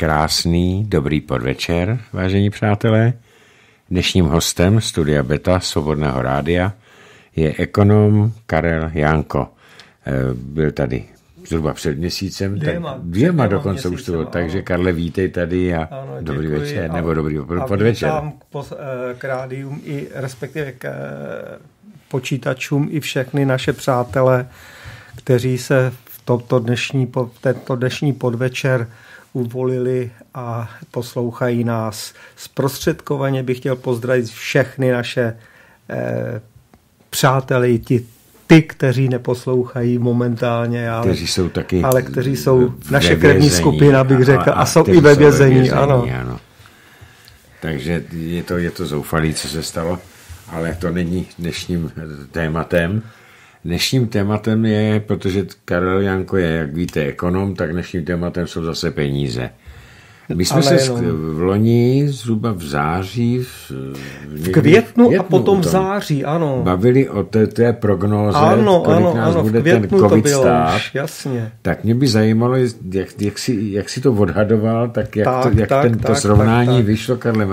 Krásný, dobrý podvečer, vážení přátelé. Dnešním hostem studia Beta Svobodného rádia je ekonom Karel Janko. Eh, byl tady zhruba před měsícem, dvěma, tak dvěma dokonce už to bylo. Takže Karle, vítej tady a ano, dobrý děkuji, večer, a, nebo dobrý a podvečer. A po, eh, k rádium i respektive k eh, počítačům i všechny naše přátelé, kteří se v tomto dnešní, tento dnešní podvečer uvolili a poslouchají nás. Zprostředkovaně bych chtěl pozdravit všechny naše eh, přáteli, ti, ty, kteří neposlouchají momentálně, ale, kteří jsou taky ale kteří jsou naše krevní skupina, bych řekl, a, a, a jsou i ve vězení, vězení ano. ano. Takže je to, je to zoufalý, co se stalo, ale to není dnešním tématem. Dnešním tématem je, protože Karel Janko je, jak víte, ekonom, tak dnešním tématem jsou zase peníze. My jsme Ale se jenom. v loni, zhruba v září, v, v květnu, květnu a potom v září, ano. Bavili o té, té prognóze, ano, kolik ano, nás ano, bude ten covid stát. Už, jasně. Tak mě by zajímalo, jak, jak, si, jak si to odhadoval, tak jak, tak, to, jak tak, ten, tak, to srovnání tak, tak. vyšlo, Karle.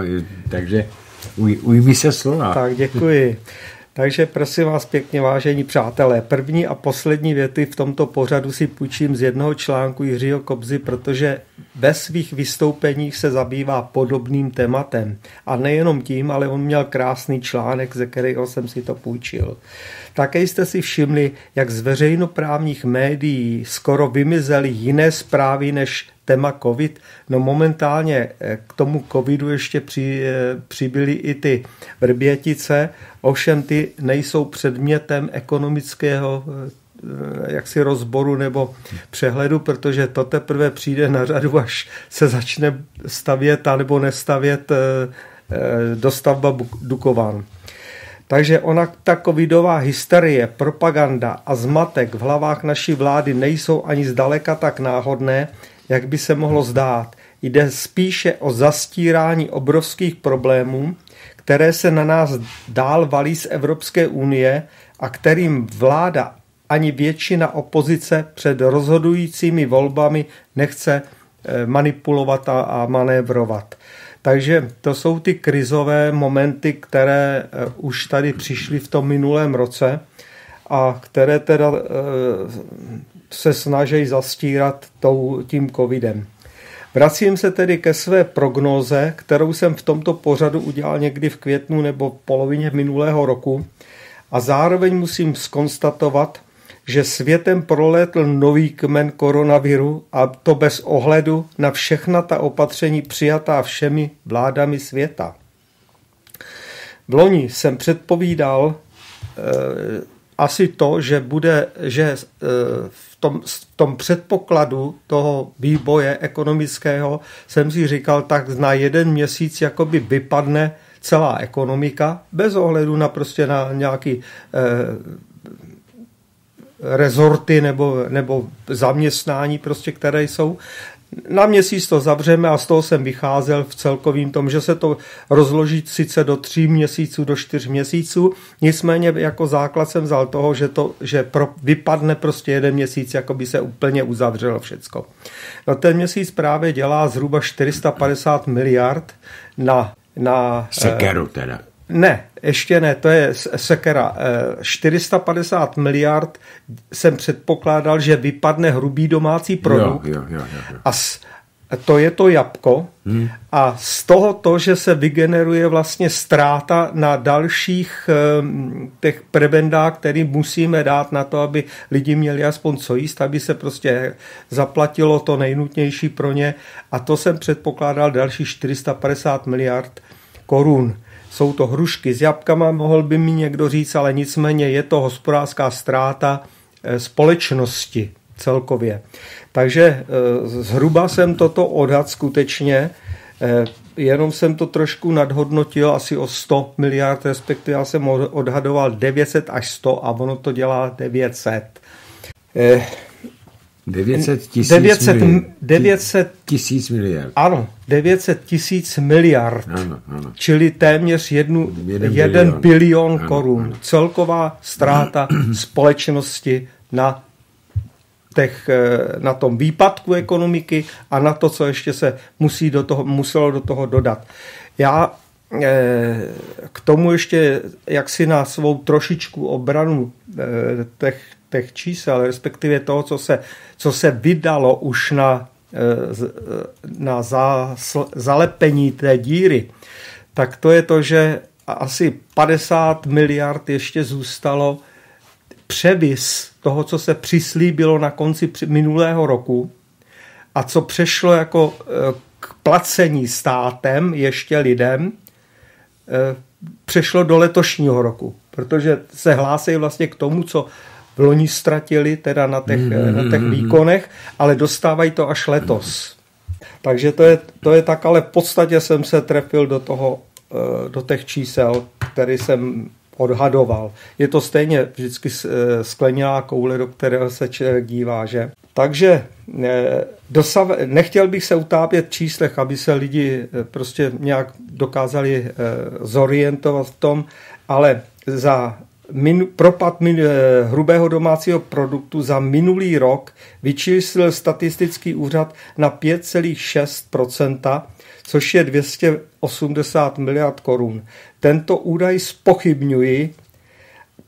Takže uj, ujmi se slova. Tak, děkuji. Takže prosím vás pěkně, vážení přátelé, první a poslední věty v tomto pořadu si půjčím z jednoho článku Jiřího Kobzy, protože ve svých vystoupeních se zabývá podobným tématem. A nejenom tím, ale on měl krásný článek, ze kterého jsem si to půjčil. Také jste si všimli, jak z veřejnoprávních médií skoro vymizely jiné zprávy než téma COVID. No momentálně eh, k tomu COVIDu ještě při, eh, přibyly i ty vrbětice, ovšem ty nejsou předmětem ekonomického eh, jaksi rozboru nebo přehledu, protože to teprve přijde na řadu, až se začne stavět nebo nestavět dostavba Dukovan. Takže ona, ta covidová hysterie, propaganda a zmatek v hlavách naší vlády nejsou ani zdaleka tak náhodné, jak by se mohlo zdát. Jde spíše o zastírání obrovských problémů, které se na nás dál valí z Evropské unie a kterým vláda ani většina opozice před rozhodujícími volbami nechce eh, manipulovat a manévrovat. Takže to jsou ty krizové momenty, které eh, už tady přišly v tom minulém roce a které teda eh, se snaží zastírat tou, tím covidem. Vracím se tedy ke své prognóze, kterou jsem v tomto pořadu udělal někdy v květnu nebo v polovině minulého roku a zároveň musím skonstatovat, že světem prolétl nový kmen koronaviru a to bez ohledu na všechna ta opatření přijatá všemi vládami světa. V loni jsem předpovídal e, asi to, že bude, že e, v tom, v tom předpokladu toho výboje ekonomického jsem si říkal, tak na jeden měsíc jakoby vypadne celá ekonomika, bez ohledu na prostě na nějaký e, rezorty nebo, nebo zaměstnání, prostě, které jsou. Na měsíc to zavřeme a z toho jsem vycházel v celkovým tom, že se to rozloží sice do tří měsíců, do čtyř měsíců, nicméně jako základ jsem vzal toho, že, to, že pro, vypadne prostě jeden měsíc, jako by se úplně uzavřelo všecko. No ten měsíc právě dělá zhruba 450 miliard na na Sekeru teda. Ne, ještě ne, to je sekera. 450 eh, miliard jsem předpokládal, že vypadne hrubý domácí produkt. Jo, jo, jo, jo. A to je to jabko. Hmm. A z toho to, že se vygeneruje vlastně ztráta na dalších eh, těch prebendách, který musíme dát na to, aby lidi měli aspoň co jíst, aby se prostě zaplatilo to nejnutnější pro ně. A to jsem předpokládal další 450 miliard korun jsou to hrušky s jabkama, mohl by mi někdo říct, ale nicméně je to hospodářská ztráta eh, společnosti celkově. Takže eh, zhruba jsem toto odhad skutečně, eh, jenom jsem to trošku nadhodnotil asi o 100 miliard, respektive já jsem odhadoval 900 až 100 a ono to dělá 900. 900 tisíc 900, miliard. 900 tisíc miliard. Ano, 900 tisíc miliard. Ano, ano. Čili téměř jednu, jeden, jeden bilion, bilion ano, korun. Ano. Celková ztráta společnosti na těch, na tom výpadku ekonomiky a na to, co ještě se musí do toho, muselo do toho dodat. Já k tomu ještě jaksi na svou trošičku obranu těch, těch čísel, respektive toho, co se, co se vydalo už na, na zalepení té díry, tak to je to, že asi 50 miliard ještě zůstalo převis toho, co se přislíbilo na konci minulého roku a co přešlo jako e, k placení státem ještě lidem, přešlo do letošního roku, protože se hlásí vlastně k tomu, co loni ztratili teda na těch, mm-hmm. na těch výkonech, ale dostávají to až letos. Takže to je, to je tak, ale v podstatě jsem se trefil do toho Eh, do těch čísel, který jsem odhadoval. Je to stejně vždycky eh, skleněná koule, do kterého se člověk dívá, že? Takže eh, dosav, nechtěl bych se utápět v číslech, aby se lidi prostě nějak dokázali zorientovat v tom, ale za min, propad min, hrubého domácího produktu za minulý rok vyčíslil statistický úřad na 5,6% což je 280 miliard korun. Tento údaj spochybňuji,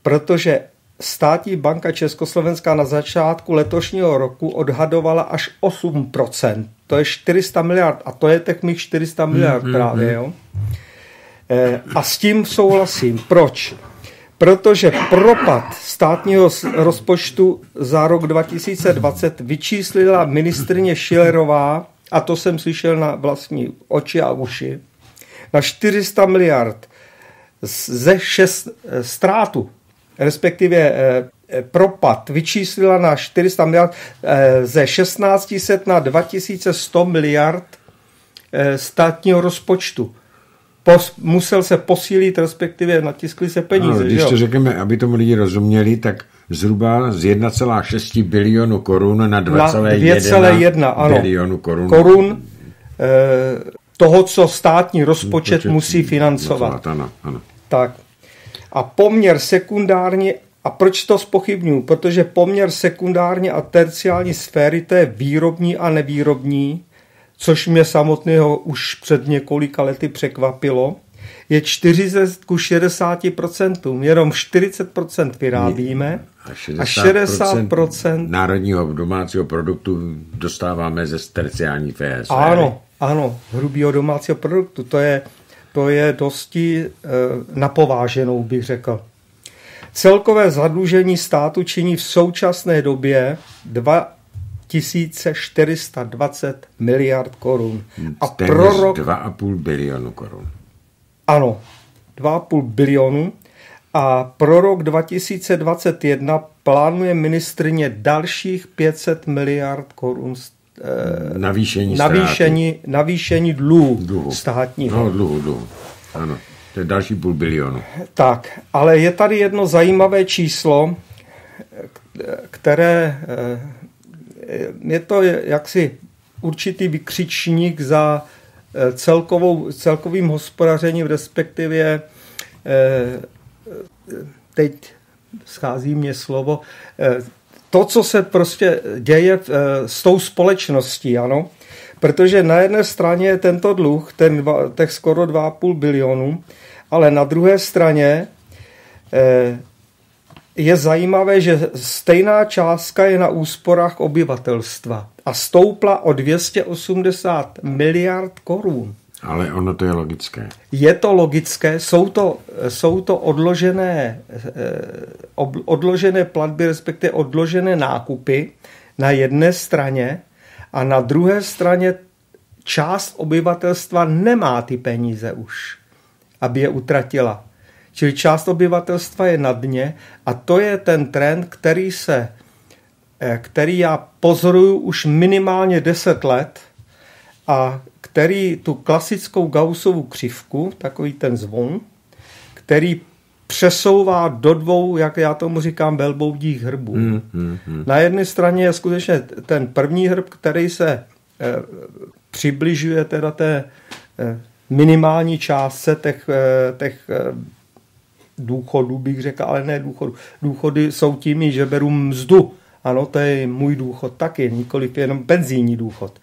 protože státní banka Československá na začátku letošního roku odhadovala až 8%. To je 400 miliard a to je těch mých 400 miliard mm, právě. Mm. Jo? E, a s tím souhlasím. Proč? Protože propad státního rozpočtu za rok 2020 vyčíslila ministrně Šilerová a to jsem slyšel na vlastní oči a uši, na 400 miliard ze šest, eh, ztrátu, respektive eh, eh, propad vyčíslila na 400 miliard ze 1600 na 2100 miliard státního rozpočtu. Pos, musel se posílit, respektive natiskly se peníze. No, když to řekneme, aby tomu lidi rozuměli, tak zhruba z 1,6 bilionu korun na 2,1 bilionu korun. korun eh, toho, co státní rozpočet Počet, musí financovat. Ano, ano. Tak. A poměr sekundární, a proč to spochybnuju? Protože poměr sekundární a terciální sféry, to je výrobní a nevýrobní, což mě samotného už před několika lety překvapilo je 40 ku 60%. Jenom 40% vyrábíme a 60%, a 60% národního domácího produktu dostáváme ze terciální FS. Ano, ano, hrubýho domácího produktu. To je, to je dosti e, napováženou, bych řekl. Celkové zadlužení státu činí v současné době 2420 miliard korun. A pro rok... 2,5 bilionu korun. Ano, 2,5 bilionu. A pro rok 2021 plánuje ministrně dalších 500 miliard korun eh, navýšení, navýšení, navýšení dluhu, dluhu státního. No, dluhu, dluhu. Ano, to je další půl bilionu. Tak, ale je tady jedno zajímavé číslo, které eh, je to jaksi určitý vykřičník za Eh, celkovou, celkovým hospodařením, respektive eh, teď schází mě slovo, eh, to, co se prostě děje s tou společností, ano, protože na jedné straně je tento dluh, ten těch skoro 2,5 bilionu, ale na druhé straně je zajímavé, že stejná částka je na úsporách obyvatelstva a stoupla o 280 miliard korun. Ale ono to je logické. Je to logické, jsou to, jsou to odložené, eh, odložené platby, respektive odložené nákupy na jedné straně a na druhé straně část obyvatelstva nemá ty peníze už, aby je utratila. Čili část obyvatelstva je na dně a to je ten trend, který se eh, který já pozoruju už minimálně 10 let a který tu klasickou Gaussovu křivku, takový ten zvon, který přesouvá do dvou, jak já tomu říkám, velboudích hrbů. Hmm, hmm, hmm. Na jedné straně je skutečně ten první hrb, který se e, přibližuje teda té e, minimální částce těch, e, těch e, důchodů, bych řekl, ale ne důchodu. Důchody jsou tím, že beru mzdu Ano, to je můj důchod taky, nikoliv jenom penzijní důchod.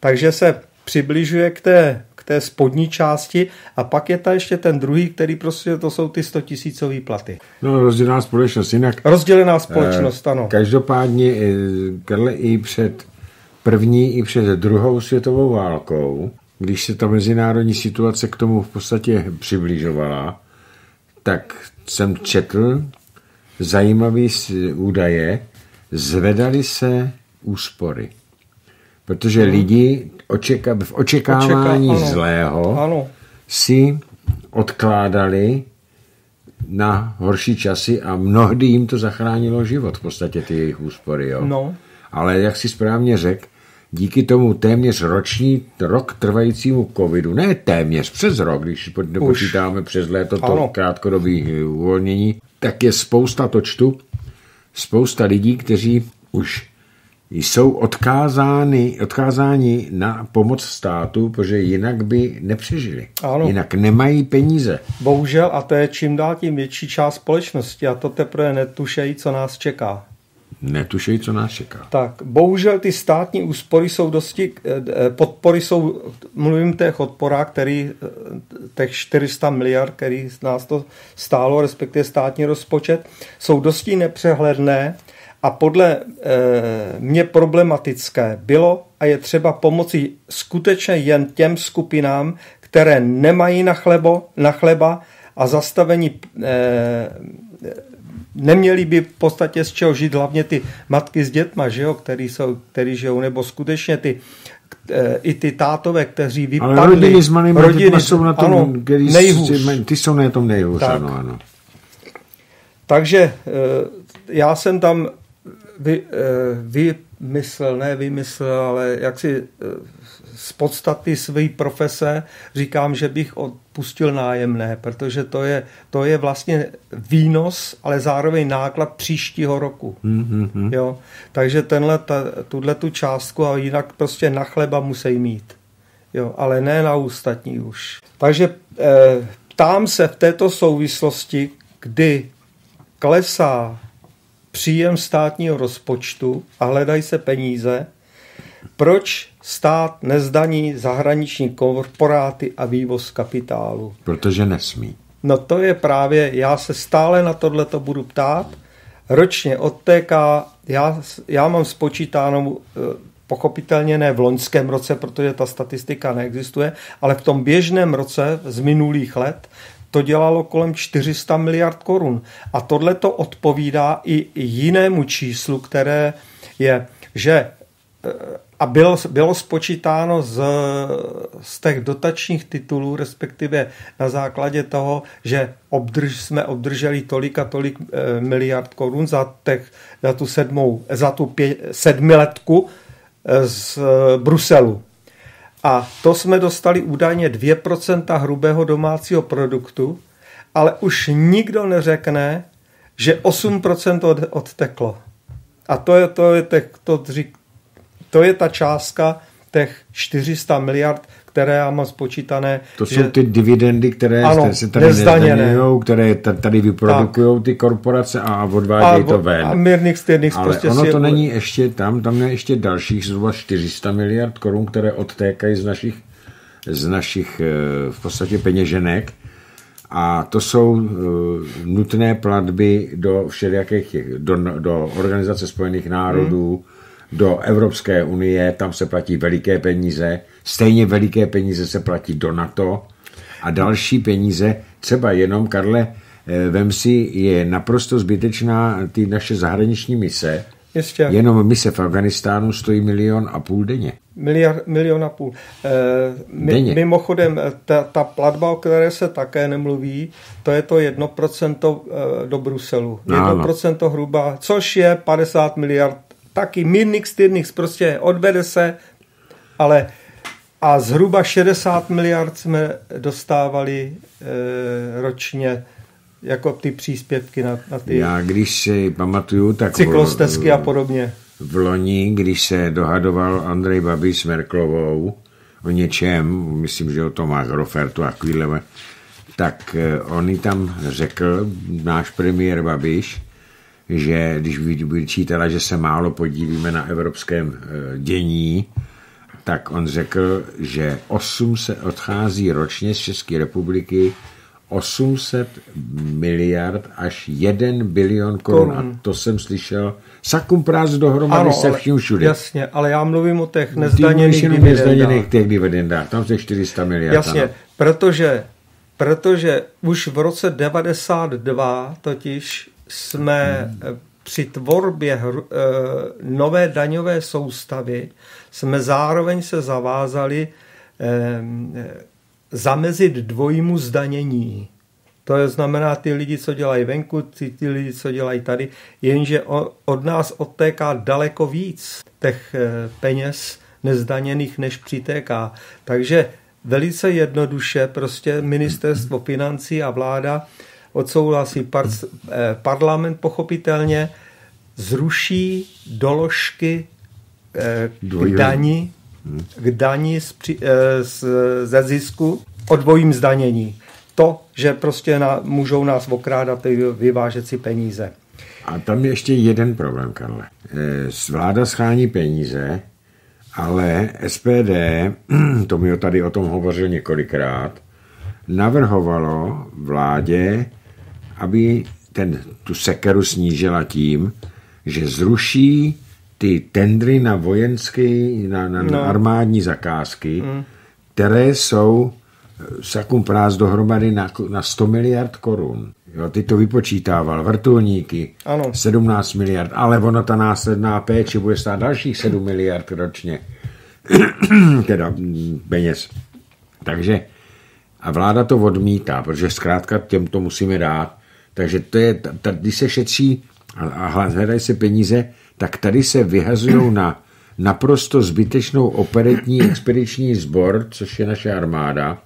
Takže se přibližuje k té, k té spodní části a pak je ta ještě ten druhý, který prostě to jsou ty 100 tisícový platy. No, rozdělená společnost, jinak... Rozdělená společnost, eh, ano. Každopádně, eh, Karle, i před první, i před druhou světovou válkou, když se ta mezinárodní situace k tomu v podstatě přibližovala, tak jsem četl zajímavý údaje, zvedaly se úspory. Protože hmm. lidi očeka, v očekávání Očeká, ano. zlého ano. si odkládali na horší časy a mnohdy jim to zachránilo život, v podstatě ty jejich úspory. Jo. No. Ale jak si správně řekl, díky tomu téměř roční rok trvajícímu covidu, ne téměř, přes rok, když počítáme přes léto to krátkodobý uvolnění, tak je spousta točtu, spousta lidí, kteří už jsou odkázány, odkázáni na pomoc státu, protože jinak by nepřežili. Ano. Jinak nemají peníze. Bohužel, a to je čím dál tím větší část společnosti a to teprve netušejí, co nás čeká. Netušejí, co nás čeká. Tak, bohužel ty státní úspory jsou dosti, eh, eh, podpory jsou, mluvím těch odporách, který, eh, těch 400 miliard, který nás to stálo, respektive státní rozpočet, jsou dosti nepřehledné a podle mě problematické bylo a je třeba pomoci skutečně jen těm skupinám, které nemají na, chlebo, na chleba a zastavení e, neměli by v podstatě z čeho žít, hlavně ty matky s dětma, že jo, který, jsou, který žijou, nebo skutečně ty e, i ty tátové, kteří vypadli. Ale rodiny s malými rodiny, jsou na tom ano, který, nejhůř. Ty jsou na tom nejhůř, tak. ano, ano. Takže e, já jsem tam vy, eh, vymyslel, ne vymyslel, ale jak si z podstaty své profese říkám, že bych odpustil nájemné, protože to je, to je vlastně výnos, ale zároveň náklad příštího roku. Mm-hmm. Jo? Takže tenhle, ta, tuhle tu částku a jinak prostě na chleba musí mít. Jo? Ale ne na ostatní už. Takže eh, ptám se v této souvislosti, kdy klesá příjem státního rozpočtu a hledají se peníze, proč stát nezdaní zahraniční korporáty a vývoz kapitálu? Protože nesmí. No to je právě, já se stále na tohle to budu ptát. Ročně odtéká, já, já mám spočítáno eh, pochopitelně ne v loňském roce, protože ta statistika neexistuje, ale v tom běžném roce z minulých let to dělalo kolem 400 miliard korun. A tohle to odpovídá i jinému číslu, které je, že eh, a bylo, bylo spočítáno z, z těch dotačních titulů, respektive na základě toho, že obdrž, jsme obdrželi tolik a tolik e, miliard korun za, těch, za tu, sedmou, za tu pě, sedmiletku e, z e, Bruselu. A to jsme dostali údajně 2% hrubého domácího produktu, ale už nikdo neřekne, že 8% od, odteklo. A to je, to, je, to, to, to je ta částka těch 400 miliard, které já mám spočítané. To že... jsou ty dividendy, které ano, se tady nezdaňují, které tady vyprodukují ty korporace a odvádějí to ven. A mírných stejných Ale prostě ono to je... není ještě tam, tam je ještě dalších zhruba 400 miliard korun, které odtékají z našich, z našich eh, v podstatě peněženek. A to jsou uh, nutné platby do všelijakých, do, do Organizace spojených národů, hmm do Evropské unie, tam se platí veliké peníze, stejně veliké peníze se platí do NATO a další peníze, třeba jenom, Karle, eh, vem si, je naprosto zbytečná ty naše zahraniční mise, Ještě. Jenom mise v Afganistánu stojí milion a půl denně. Miliard, milion a půl. E, denně. Mimochodem, ta, ta platba, o které se také nemluví, to je to 1% do Bruselu. 1% no, no. hruba, což je 50 miliard taky Mirnix Tyrnix prostě odvede se, ale a zhruba 60 miliard jsme dostávali e, ročně jako ty příspěvky na, na ty... Já když si pamatuju, tak... Cyklostezky a podobně. V loni, když se dohadoval Andrej Babiš s Merklovou o něčem, myslím, že o tom Agrofertu a tak eh, on tam řekl, náš premiér Babiš, že když vyčítala, že se málo podílíme na evropském eh, dění, tak on řekl, že 8 se odchází ročně z České republiky 800 miliard až 1 bilion korun. A to jsem slyšel sakum prác dohromady ano, se vším všude. Jasně, ale já mluvím o těch nezdaněných dividendách. nezdaněných těch dividendách, tam se 400 miliard. Jasně, ano. protože, protože už v roce 92 totiž jsme hmm. při tvorbě eh, nové daňové soustavy jsme zároveň se zavázali eh, zamezit dvojímu zdanění. To je znamená ty lidi, co dělají venku, ty, ty lidi, co dělají tady, jenže od nás odtéká daleko víc těch eh, peněz nezdaněných, než přitéká. Takže velice jednoduše prostě ministerstvo financí a vláda odsouhlasí par, eh, parlament pochopitelně, zruší doložky eh, k dani k daní z, eh, z, ze zisku o dvojím zdanění. To, že prostě na, můžou nás okrádat vyvážet si peníze. A tam je ještě jeden problém, Karle. Vláda schání peníze, ale SPD, to mi tady o tom hovořil několikrát, navrhovalo vládě, aby ten, tu sekeru snížila tím, že zruší ty tendry na vojenské, na, na, no. na armádní zakázky, mm. které jsou eh, sakum prás dohromady na, na 100 miliard korun. Jo, ty to vypočítával, vrtulníky, ano. 17 miliard, ale ono ta následná péče bude stát dalších 7 miliard ročně, teda mm, peněz. Takže a vláda to odmítá, protože zkrátka těm to musíme dát. Takže to je, když se šetří a, a hledají se peníze, tak tady se vyhazují na naprosto zbytečnou operetní expediční sbor, což je naše armáda,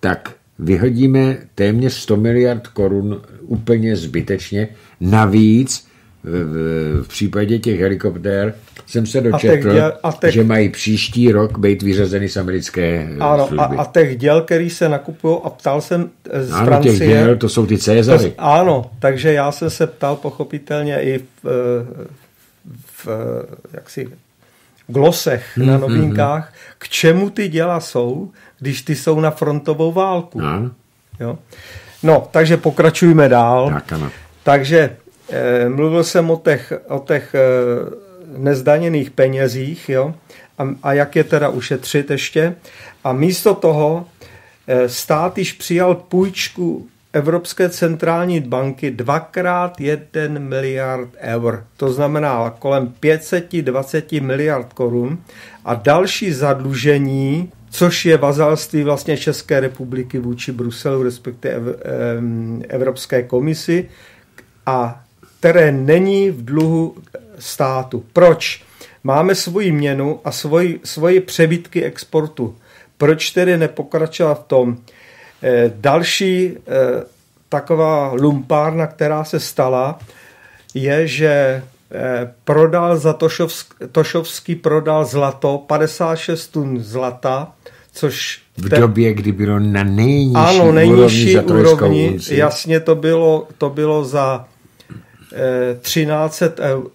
tak vyhodíme téměř 100 miliard korun úplně zbytečně. Navíc v, v případě těch helikoptér jsem se dočetl, a děl, a těch, že mají příští rok být vyřazeny z americké ano, služby. A, a těch děl, který se nakupují, a ptal jsem z ano, Francie. těch děl, to jsou ty Cezary. To, ano, takže já jsem se ptal pochopitelně i v, v jaksi glosech mm, na novinkách, mm, k čemu ty děla jsou, když ty jsou na frontovou válku. No, jo? no takže pokračujeme dál. Tak, ano. Takže eh, mluvil jsem o těch, o těch eh, nezdaněných penězích jo? A, a jak je teda ušetřit ještě. A místo toho eh, stát již přijal půjčku Evropské centrální banky dvakrát 1 miliard eur. To znamená kolem 520 miliard korun a další zadlužení, což je vazalství vlastně České republiky vůči Bruselu, respektive Evropské komisi, a které není v dluhu státu. Proč? Máme svoji měnu a svoji, svoji přebytky exportu. Proč tedy nepokračovat v tom, Eh, další eh, taková lumpárna, která se stala, je, že eh, prodal za Tošovsk, Tošovský prodal zlato, 56 tun zlata, což v te... době, kdy bylo na nejnižší, ano, nejnižší úrovni, úrovni jasně to bylo, to bylo za eh, 13 eur,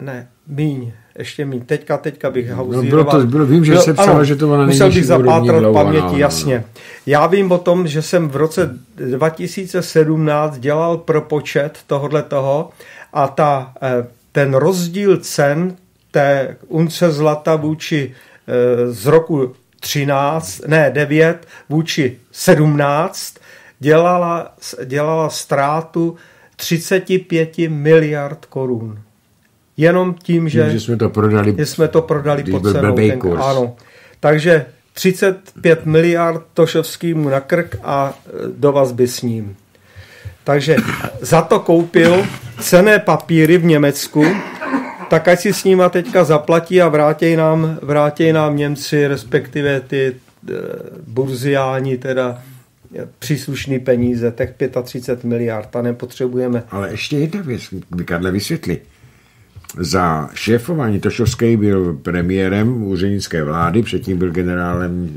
ne, míň, ještě mít. Teďka, teďka bych hauzíroval. No bylo to, bylo, vím, že byl, se psal, ano, že to bylo Musel bych zapátrat dlouho, paměti, no, no, jasně. No. Já vím o tom, že jsem v roce 2017 dělal propočet tohohle toho a ta, eh, ten rozdíl cen té unce zlata vůči eh, z roku 13, ne 9, vůči 17 dělala, dělala ztrátu 35 miliard korun. Jenom tím, že, že jsme to prodali, že jsme to prodali pod cenou. Ten, ano. Takže 35 miliard Tošovskýmu na krk a e, do vazby s ním. Takže za to koupil cené papíry v Německu, tak ať si s nima teďka zaplatí a vrátí nám, vrátí nám Němci, respektive ty e, burziáni, teda příslušný peníze, těch 35 miliard a nepotřebujeme. Ale ještě jedna věc, Karle, vysvětli za šéfování Tošovský byl premiérem úřednické vlády, předtím byl generálem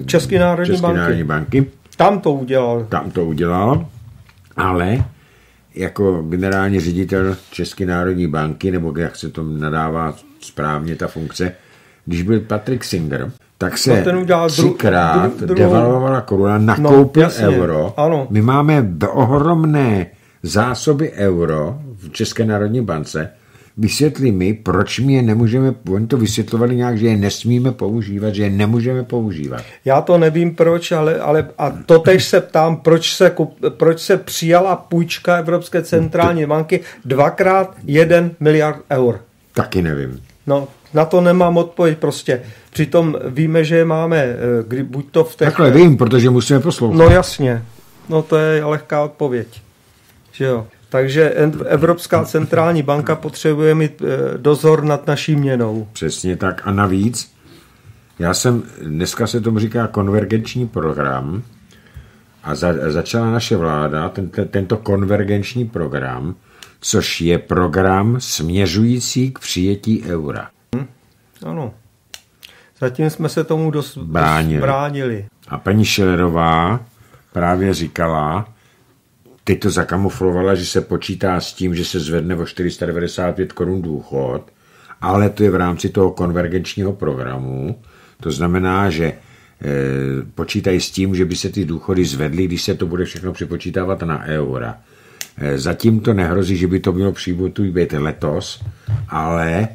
eh, České národní, České banky. národní banky. Tam to udělal. Tam to udělal, ale jako generální ředitel České národní banky, nebo jak se to nadává správně ta funkce, když byl Patrick Singer, tak se no, třikrát dru, dru, devalvovala koruna, nakoupil no, euro. Ano. My máme ohromné zásoby euro v České národní bance vysvětli mi, proč my je nemůžeme, oni to vysvětlovali nějak, že je nesmíme používat, že je nemůžeme používat. Já to nevím proč, ale, ale a totež se ptám, proč se, proč se přijala půjčka Evropské centrální banky dvakrát jeden miliard eur. Taky nevím. No, na to nemám odpověď prostě. Přitom víme, že máme, eh, kdy, buď to v té... Takhle vím, protože musíme poslouchat. No jasně. No to je lehká odpověď. Že jo. Takže Evropská centrální banka potřebuje mít eh, dozor nad naší měnou. Přesně tak. A navíc, já jsem, dneska se tomu říká konvergenční program, a za, začala naše vláda ten, ten, tento konvergenční program, což je program směřující k přijetí eura. Ano. Zatím jsme se tomu dost bránili. bránili. A paní Šelerová právě říkala, Teď to zakamuflovala, že se počítá s tím, že se zvedne o 495 korun důchod, ale to je v rámci toho konvergenčního programu. To znamená, že e, počítají s tím, že by se ty důchody zvedly, když se to bude všechno připočítávat na eura. E, zatím to nehrozí, že by to bylo příbutu být letos, ale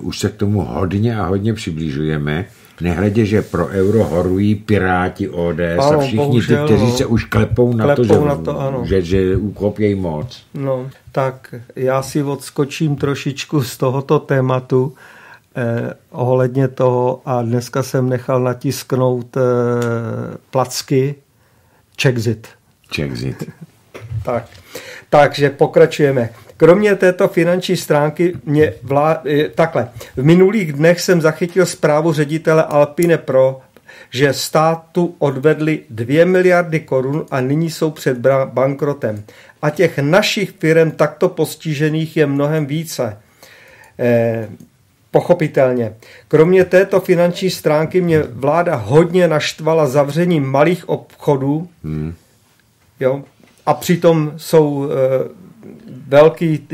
už se k tomu hodně a hodně přiblížujeme Nehledě, že pro euro horují piráti ODS ano, a všichni bohužel, ty, kteří no. se už klepou na klepou to, že, na to ano. že, že ukopějí moc. No, tak já si odskočím trošičku z tohoto tématu eh, ohledně toho a dneska jsem nechal natisknout eh, placky Czexit. Czexit. tak, takže pokračujeme. Kromě této finanční stránky mě vlá... takhle. V minulých dnech jsem zachytil zprávu ředitele Alpine Pro, že státu odvedli 2 miliardy korun a nyní jsou před bankrotem. A těch našich firm takto postižených je mnohem více. Eh, pochopitelně. Kromě této finanční stránky mě vláda hodně naštvala zavřením malých obchodů, hmm. jo, a přitom jsou eh, velký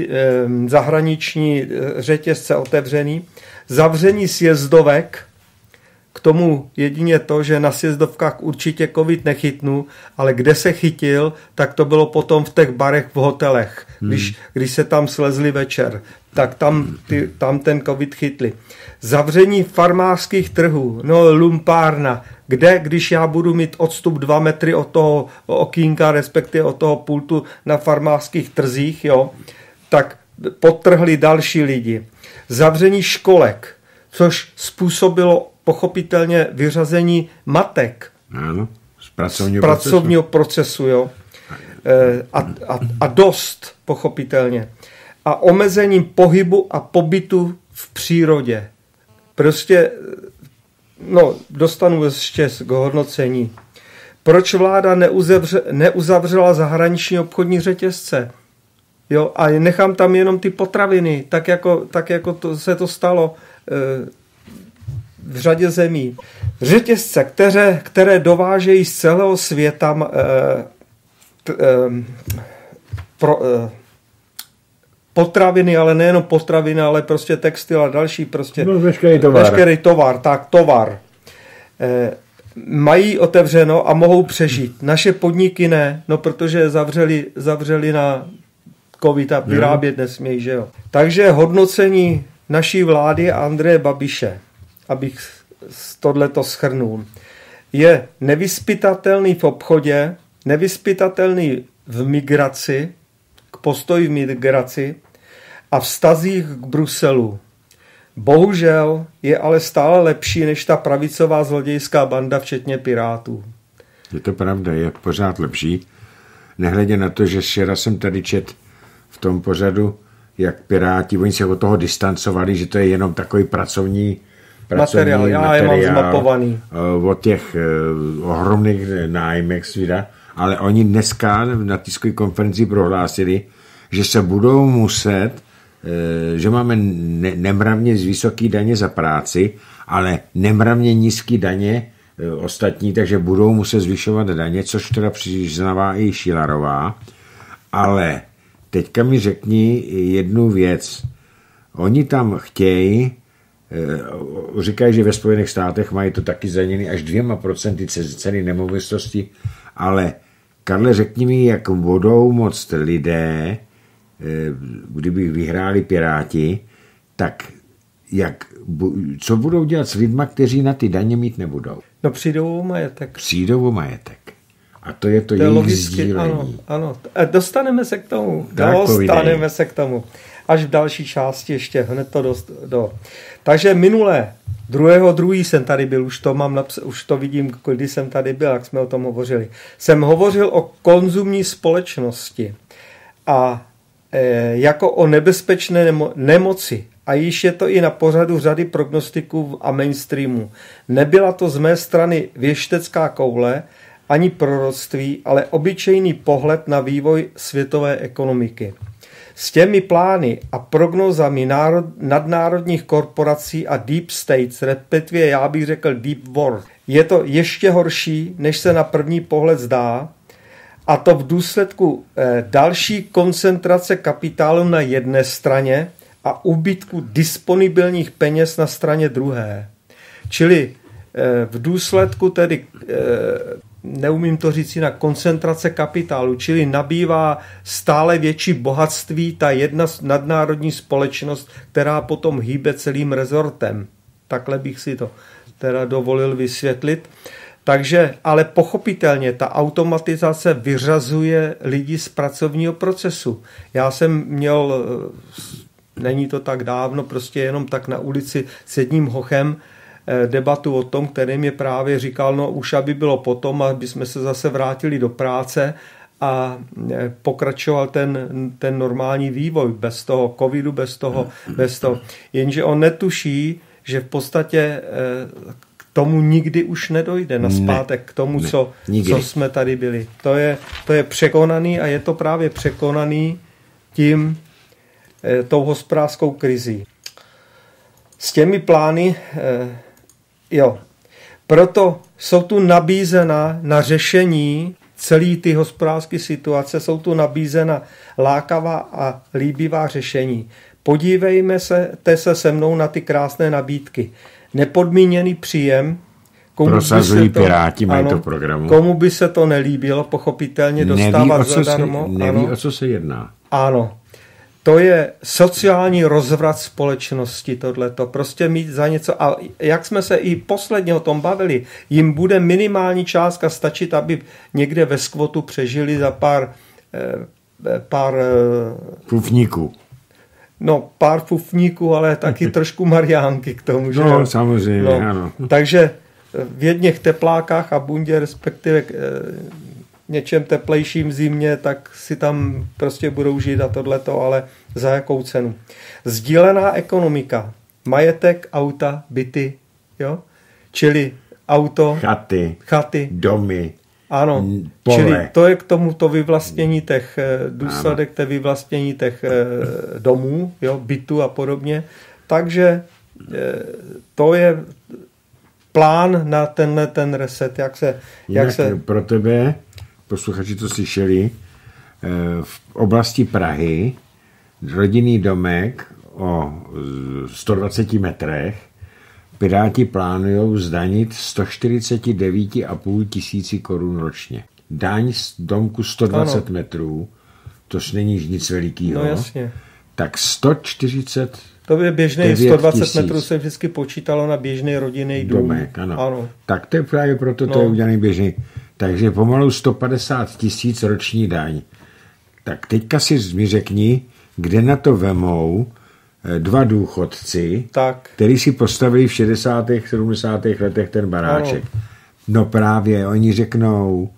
zahraniční eh, řetězce otevřený, zavření sjezdovek, k tomu jedině to, že na sjezdovkách určitě covid nechytnu, ale kde se chytil, tak to bylo potom v těch barech v hotelech, hmm. když, když se tam slezli večer, tak tam, ty, tam ten covid chytli. Zavření farmářských trhů, no lumpárna, kde, když já budu mít odstup dva metry od toho okýnka, respektive od toho pultu na farmářských trzích, jo, tak potrhli další lidi. Zavření školek, což způsobilo pochopitelně vyřazení matek ano, z pracovního, z pracovního procesu. procesu jo. E, a, a, a dost, pochopitelně. A omezením pohybu a pobytu v přírodě. Prostě no, dostanu ještě k hodnocení. Proč vláda neuzavře, neuzavřela zahraniční obchodní řetězce? Jo, a nechám tam jenom ty potraviny, tak jako, tak jako to, se to stalo e, v řadě zemí. Řetězce, které, které dovážejí z celého světa e, t, e, pro, e, potraviny, ale nejenom potraviny, ale prostě textil a další prostě. No, veškerý tovar. Veškerý tovar, tak tovar. E, mají otevřeno a mohou přežít. Naše podniky ne, no protože zavřeli, zavřeli na covid a vyrábět no. nesmějí, že jo. Takže hodnocení naší vlády a Andreje Babiše, abych tohleto schrnul, je nevyspytatelný v obchodě, nevyspytatelný v migraci, postoji v migraci a vztazích k Bruselu. Bohužel je ale stále lepší než ta pravicová zlodějská banda, včetně Pirátů. Je to pravda, je pořád lepší. Nehledě na to, že včera jsem tady čet v tom pořadu, jak Piráti, oni se od toho distancovali, že to je jenom takový pracovní, pracovní materiál, já materiál, je mám zmapovaný. Eh, od těch uh, ohromných nájmek svíra, ale oni dneska na tiskové konferenci prohlásili, že se budou muset Eh, že máme ne, nemravně z vysoký daně za práci, ale nemravně nízký daně eh, ostatní, takže budou muset zvyšovat daně, což teda přiznává i Šilarová, ale teďka mi řekni jednu věc. Oni tam chtějí, eh, říkají, že ve Spojených státech mají to taky zaněný až dvěma procenty ceny nemovitosti, ale Karle, řekni mi, jak budou moc lidé, eh, kdyby vyhráli Piráti, tak jak, co budou dělat s lidma, kteří na ty daně mít nebudou? No přijdou o majetek. Přijdou o majetek. A to je to, to jejich sdílení. Ano, ano. Dostaneme se k tomu. Tak Dostaneme povídej. se k tomu. Až v další části ještě hned to dost, do. Takže minulé, druhého druhý jsem tady byl, už to mám naps- už to vidím, kdy jsem tady byl, jak jsme o tom hovořili. Jsem hovořil o konzumní společnosti a e, jako o nebezpečné nemo- nemoci. A již je to i na pořadu řady prognostiků a mainstreamu. Nebyla to z mé strany věštecká koule, ani proroctví, ale obyčejný pohled na vývoj světové ekonomiky. S těmi plány a prognozami národ, nadnárodních korporací a deep states, respektive já bych řekl deep war, je to ještě horší, než se na první pohled zdá, a to v důsledku eh, další koncentrace kapitálu na jedné straně a úbytku disponibilních peněz na straně druhé. Čili eh, v důsledku tedy eh, neumím to říct jinak, koncentrace kapitálu, čili nabývá stále větší bohatství ta jedna nadnárodní společnost, která potom hýbe celým rezortem. Takhle bych si to teda dovolil vysvětlit. Takže, ale pochopitelně, ta automatizace vyřazuje lidi z pracovního procesu. Já jsem měl, není to tak dávno, prostě jenom tak na ulici s jedním hochem, Eh, debatu o tom, který mě právě říkal, no už aby bylo potom, aby jsme se zase vrátili do práce a eh, pokračoval ten, ten normální vývoj bez toho covidu, bez toho, bez toho. Jenže on netuší, že v podstatě eh, k tomu nikdy už nedojde na zpátek, k tomu, ne, co, co jsme tady byli. To je, to je překonaný a je to právě překonaný tím, tou hospodářskou krizí. S těmi plány Jo. Proto jsou tu nabízena na řešení celé ty hospodářské situace, jsou tu nabízena lákavá a líbivá řešení. Podívejme se, te se se mnou na ty krásné nabídky. Nepodmíněný příjem, komu Prosazují by se to, Piráti, mají ano, to programu. Komu by se to nelíbilo, pochopitelně dostávat neví, zadarmo. Se, neví, ano. o co se jedná. Ano, to je sociální rozvrat společnosti tohleto. Prostě mít za něco. A jak jsme se i posledně o tom bavili, jim bude minimální částka stačit, aby někde ve skvotu přežili za pár eh, pár eh, fufníků. No, pár fufníků, ale taky trošku mariánky k tomu. Že? No, samozřejmě, no. ano. Takže v jedných teplákách a bundě, respektive eh, něčem teplejším zimě, tak si tam prostě budou žít a tohleto, ale za jakou cenu. Sdílená ekonomika, majetek, auta, byty, jo? Čili auto, chaty, chaty domy, ano, pole. čili to je k tomu to vyvlastnění těch, eh, důsledek té vyvlastnění těch eh, domů, jo, bytu a podobně. Takže eh, to je plán na tenhle ten reset, jak se... Jak, jak se... pro tebe posluchači to slyšeli, eh, v oblasti Prahy rodinný domek o 120 metrech Piráti plánují zdanit 149,5 tisíci korun ročně. Daň z domku 120 ano. metrů, to není nic velikého. No jasně. Tak 140 to je běžný, 120 tisíc. metrů se vždycky počítalo na běžný rodinný dům. Domek, ano. ano. Tak to je právě proto, no. to je udělaný běžný. Takže pomalu 150 tisíc roční daň. Tak teďka si mi řekni, kde na to vemou eh, dva důchodci, tak. který si postavili v 60. 70. letech ten baráček. Ano. No právě, oni řeknou,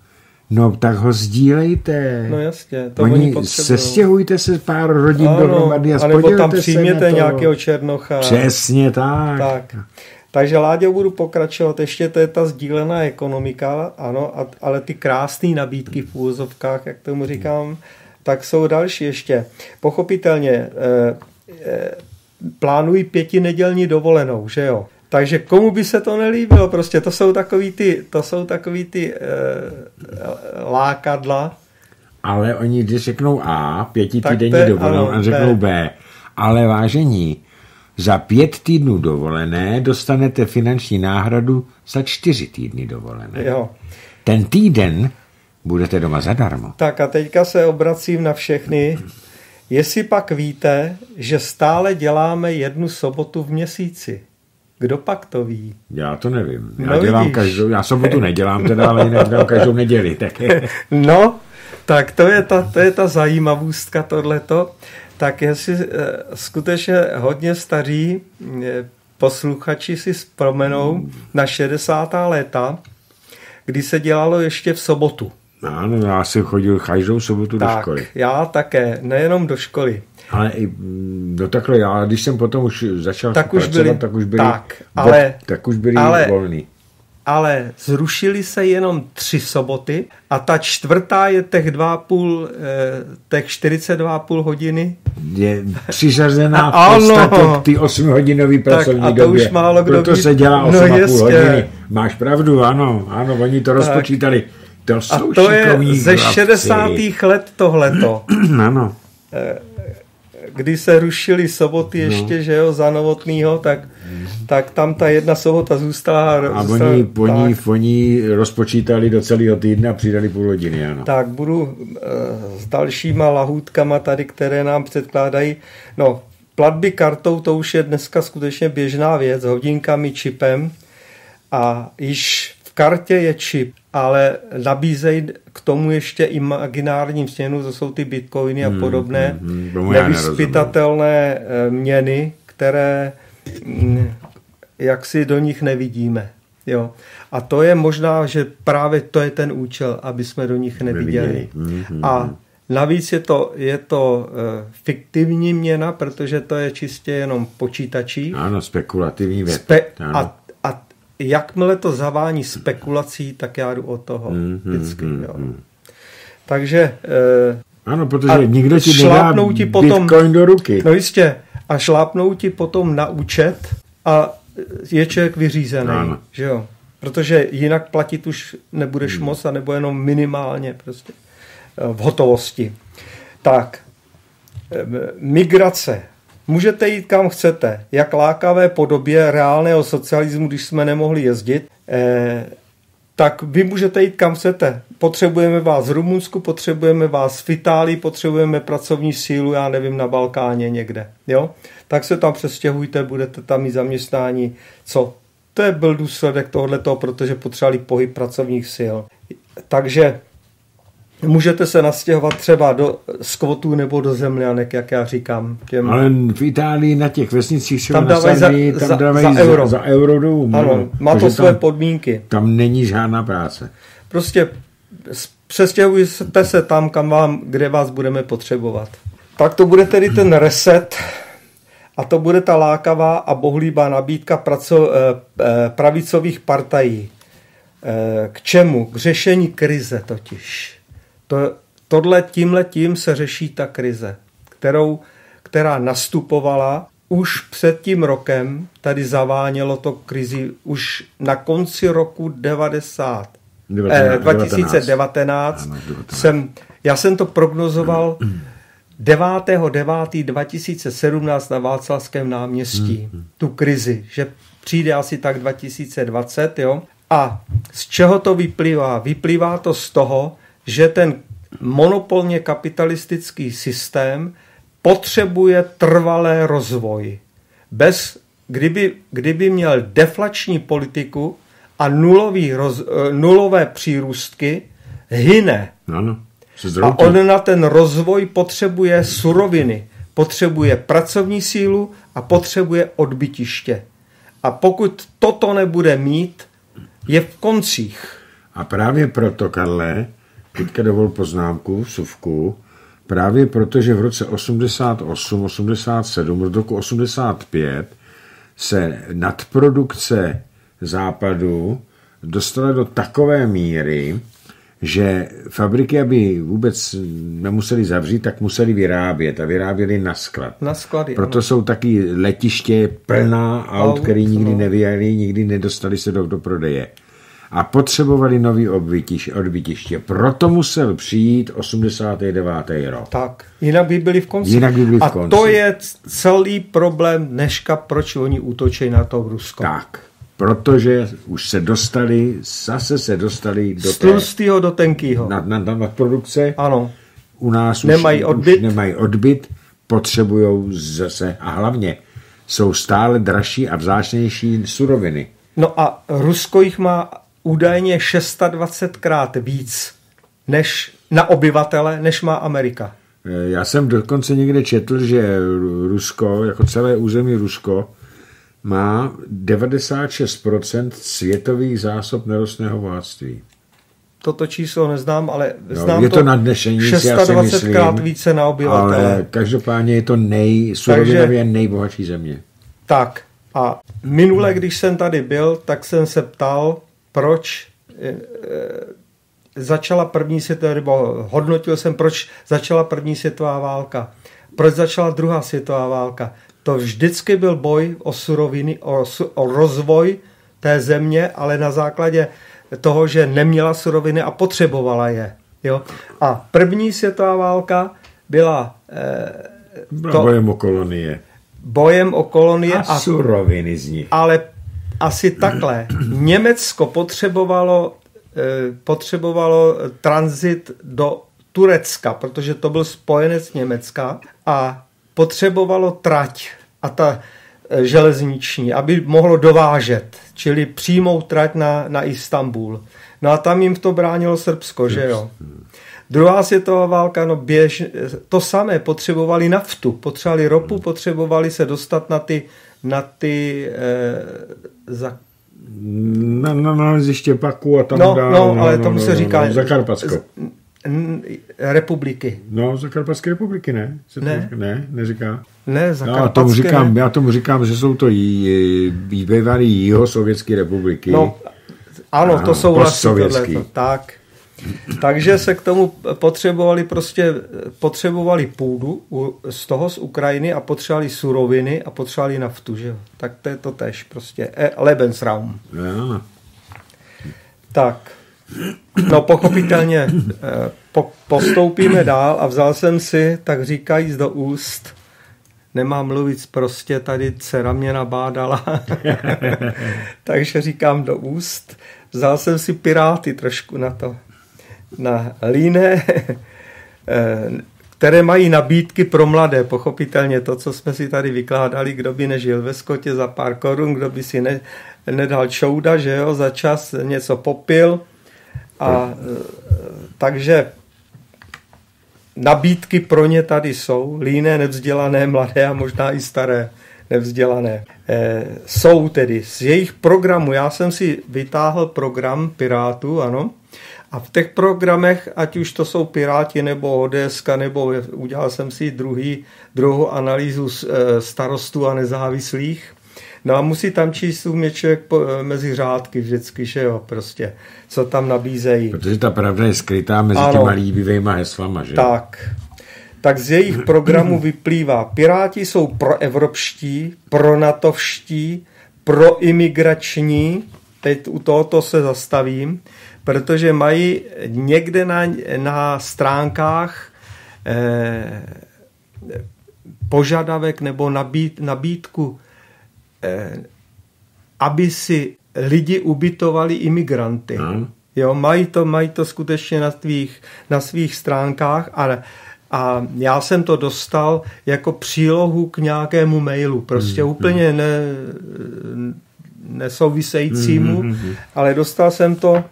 no tak ho sdílejte. No jasně, to oni, oni sestěhujte se pár rodin ano, dohromady a nebo tam přijměte nějakého černocha. Přesně tak. tak. Takže Láďo budu pokračovat, ještě to je ta sdílená ekonomika, ano, ale ty krásné nabídky v úvozovkách, jak tomu říkám, tak jsou další ještě. Pochopitelně eh, eh, plánují pětinedělní dovolenou, že jo? Takže komu by se to nelíbilo? Prostě to jsou takový ty, to jsou takový ty eh, lákadla, Ale oni, když řeknou A, pětitýdenní dovolenou, a řeknou B. B. Ale vážení, za pět týdnů dovolené dostanete finanční náhradu za čtyři týdny dovolené. Jo. Ten týden budete doma zadarmo. Tak a teďka se obracím na všechny. Jestli pak víte, že stále děláme jednu sobotu v měsíci. Kdo pak to ví? Já to nevím. Já No dělám vidíš. každou, já sobotu nedělám teda, ale jinak dělám každou neděli. Tak No, tak to je ta, to je ta zajímavostka tohleto. Tak jestli eh, skutečně hodně staří eh, posluchači si vzpomenou na 60. léta, kdy se dělalo ještě v sobotu. ano, já jsem chodil každou sobotu do Tak, školy. já také, nejenom do školy. Ale i, mm, no takhle, já když jsem potom už začal Tak už pracovat, byli- tak už byli, tak, ale- tak už byli ale- volný. Ale zrušili se jenom tři soboty a ta čtvrtá je těch, dva půl, eh, těch 42,5 hodiny. Je přiřazená v Ano. podstatě k ty 8-hodinové pracovní a to době. už málo kdo Proto ví. se dělá No 8,5 jasně. hodiny. Máš pravdu, ano, ano, oni to rozpočítali. To A to je ze chlapci. 60. let tohleto, Ano. Kdy se rušily soboty ještě, že jo, za novotnýho, tak, tak tam ta jedna sobota zůstala. A zůstala oni, oni, tak, oni rozpočítali do celého týdne a přidali půl hodiny, ano. tak budu eh, s dalšíma lahůdkama tady, které nám předkládají. No, platby kartou, to už je dneska skutečně běžná věc, hodinkami, čipem a již v kartě je čip, ale nabízejí k tomu ještě imaginární směnu, to jsou ty bitcoiny a podobné hmm, hmm, nevyspytatelné eh, měny, které mm, jak si do nich nevidíme. Jo. A to je možná, že právě to je ten účel, aby jsme do nich neviděli. Mhm. A navíc je to, je to eh, fiktivní měna, protože to je čistě jenom počítačí. Ano, spekulativní věc. Spe- ano. a jakmile to zavání spekulací, tak já jdu od toho Mhm, vždycky. mhm, Jo. Takže eh, Ano, protože nikdo ti nedá ti potom- bitcoin do ruky. No jistě. A šlápnou ti potom na účet a je člověk vyřízený. Ano. Že jo? Protože jinak platit už nebudeš hmm. moc, anebo jenom minimálně prostě eh, v hotovosti. Tak, eh, migrace. Můžete jít kam chcete. Jak lákavé podobě reálného socialismu, když jsme nemohli jezdit, eh, tak vy můžete jít kam chcete. Potřebujeme vás v Rumunsku, potřebujeme vás v Itálii, potřebujeme pracovní sílu, já nevím, na Balkáně někde. Jo? Tak se tam přestěhujte, budete tam mít zaměstnání. Co? To je byl důsledek tohoto, protože potřebovali pohyb pracovních sil. Takže můžete se nastěhovat třeba do skvotů nebo do zemляnek, jak já říkám. Těm... Ale v Itálii na těch vesnicích Tam dávají za- tam za- dávají za euro. za, za euro dům. ano, má to své tam, podmínky. tam není žádná práce. Prostě přestěhujte se tam, kam vám, kde vás budeme potřebovat. Tak to bude tedy ten reset a to bude ta lákavá a bohlíbá nabídka praco, eh, eh, pravicových partají. Eh, K čemu? K řešení krize totiž. To, tohle tímhle tím se řeší ta krize, kterou, která nastupovala už před tím rokem, tady zavánělo to krizi už na konci roku 90. Eh, 2019 Ano, 19. jsem, já jsem to prognozoval 9.9.2017 na Václavském náměstí, tu krizi, že přijde asi tak 2020, jo. A z čeho to vyplývá? Vyplývá to z toho, že ten monopolně kapitalistický systém potřebuje trvalé rozvoj. Bez, kdyby, kdyby měl deflační politiku a nulový roz, eh, nulové přírůstky, hyne. Ano, se A on na ten rozvoj potřebuje suroviny, potřebuje pracovní sílu a potřebuje odbytiště. A pokud toto nebude mít, je v koncích. A právě proto, Karle, teďka dovol poznámku, suvku, právě proto, že v roce 88, 87, od roku 85 se nadprodukce západu dostala do takové míry, že fabriky, aby vůbec nemuseli zavřít, tak museli vyrábět a vyráběli na sklad. Na sklady. Proto jsou taky letiště plná aut, Aut, které nikdy no. nevyjeli, nikdy nedostali se do, do prodeje. A potřebovali nový odbytiště, odbytiště. Proto musel přijít 89. rok. Tak, jinak by byli v konci. Jinak by byli v a konci. to je celý problém dneška, proč oni útočí na to Rusko. Tak, protože už se dostali, zase se dostali do Z té tlustýho do tenkýho. nad, nad, nad produkce. Ano. U nás Nemají už, odbyt. Už nemají odbyt, potřebují zase a hlavně jsou stále dražší a vzácnější suroviny. No a Rusko jich má údajně 620krát víc než na obyvatele, než má Amerika. Eh, Já jsem dokonce někde četl, že Rusko, jako celé území Rusko, má 96% světových zásob nerostného bohatství. Toto číslo neznám, ale No, znám je to nadnešení, si asi 620krát myslím, více na obyvatele. Ale každopádně je to nej, surovinově nejbohatší země. Tak a minule, když jsem tady byl, tak jsem se ptal, proč e, e, začala první světová, nebo hodnotil jsem, proč začala první světová válka. Proč začala druhá světová válka. To vždycky byl boj o suroviny, o, o rozvoj té země, ale na základě toho, že neměla suroviny a potřebovala je. Jo? A první světová válka byla e, Byla to, bojem o kolonie. bojem o kolonie A a suroviny z nich. ale asi takhle. Německo potřebovalo, eh, potřebovalo tranzit do Turecka, protože to byl spojenec Německa a potřebovalo trať a ta eh, železniční, aby mohlo dovážet, čili přímou trať na, na Istanbul. No a tam jim to bránilo Srbsko, že jo? Druhá světová válka, no běž, to samé, potřebovali naftu, potřebovali ropu, potřebovali se dostat na ty, na ty eh, za, Na, na naleziště Paku a tam no, dál. no, ale tomu se říká No, Zakarpatsko. z- n- republiky. No, Zakarpatské republiky, ne? Se to Ne. říká- ne, neříká. Ne, za Já tomu, říkám, já tomu říkám, že jsou to bývalé jihosovětské republiky. No, ano, Ano, to jsou vlastně tohleto. Tak. Takže se k tomu potřebovali prostě, potřebovali půdu z toho z Ukrajiny a potřebovali suroviny a potřebovali naftu, že. Tak to je to tež prostě. E, Lebensraum. Já. Tak, no pochopitelně eh, po, postoupíme dál a vzal jsem si, tak říkajíc do úst, nemám mluvit prostě, tady dcera mě nabádala, takže říkám do úst, vzal jsem si piráty trošku na to, na líné, eh, které mají nabídky pro mladé, pochopitelně to, co jsme si tady vykládali, kdo by nežil ve skotě za pár korun, kdo by si ne, nedal čouda, že jo, za čas něco popil. A eh, takže nabídky pro ně tady jsou, líné, nevzdělané, mladé a možná i staré nevzdělané. E, jsou tedy z jejich programu, já jsem si vytáhl program Pirátů, ano, a v těch programech, ať už to jsou Piráti nebo ODS, nebo udělal jsem si druhý, druhou analýzu z, e, starostů a nezávislých, No a musí tam číst člověk po, mezi řádky vždycky, že jo, prostě, co tam nabízejí. Protože ta pravda je skrytá mezi Ano. těma líbivýma heslama, že? Tak. Tak z jejich programu vyplývá, Piráti jsou proevropští, pronatovští, proimigrační, teď u tohoto se zastavím, protože mají někde na, na stránkách eh, požadavek nebo nabít, nabídku, eh, aby si lidi ubytovali imigranty. Hmm. Jo, mají to, mají to skutečně na svých, na svých stránkách a, a já jsem to dostal jako přílohu k nějakému mailu, prostě Hmm. úplně ne, nesouvisejícímu, hmm. ale dostal jsem to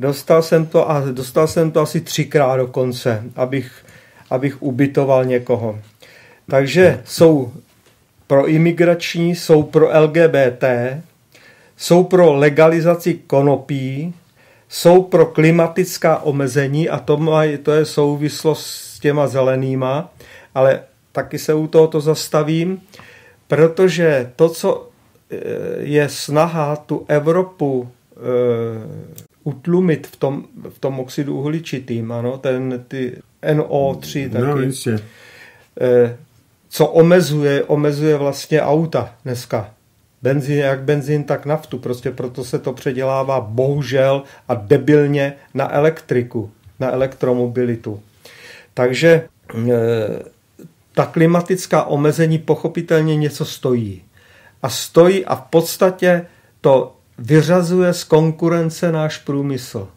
dostal jsem to a dostal jsem to asi třikrát dokonce, abych, abych ubytoval někoho. Takže jsou pro imigrační, jsou pro LGBT, jsou pro legalizaci konopí, jsou pro klimatická omezení a to, maj, to je souvislost s těma zelenýma, ale taky se u tohoto zastavím, protože to, co eh, je snaha tu Evropu e, utlumit v tom, v tom oxidu uhličitým, ano, ten ty NO3 taky, No, jistě. e, co omezuje, omezuje vlastně auta dneska. benzín, jak benzín, tak naftu. Prostě proto se to předělává bohužel a debilně na elektriku, na elektromobilitu. Takže e, ta klimatická omezení pochopitelně něco stojí. A stojí a v podstatě to vyřazuje z konkurence náš průmysl.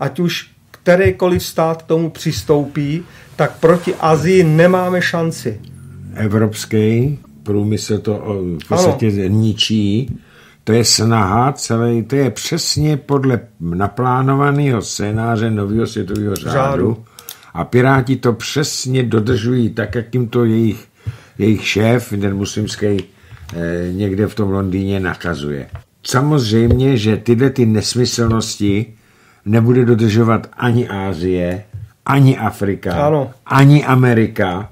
Ať už kterýkoliv stát k tomu přistoupí, tak proti Azii nemáme šanci. Evropský průmysl to v podstatě ano. ničí. To je snaha celé, to je přesně podle naplánovaného scénáře nového světového řádu. řádu. A Piráti to přesně dodržují tak, jak jim to jejich, jejich šéf, ten muslimský, eh, někde v tom Londýně nakazuje. Samozřejmě, že tyhle ty nesmyslnosti nebude dodržovat ani Ázie, ani Afrika, ano. ani Amerika,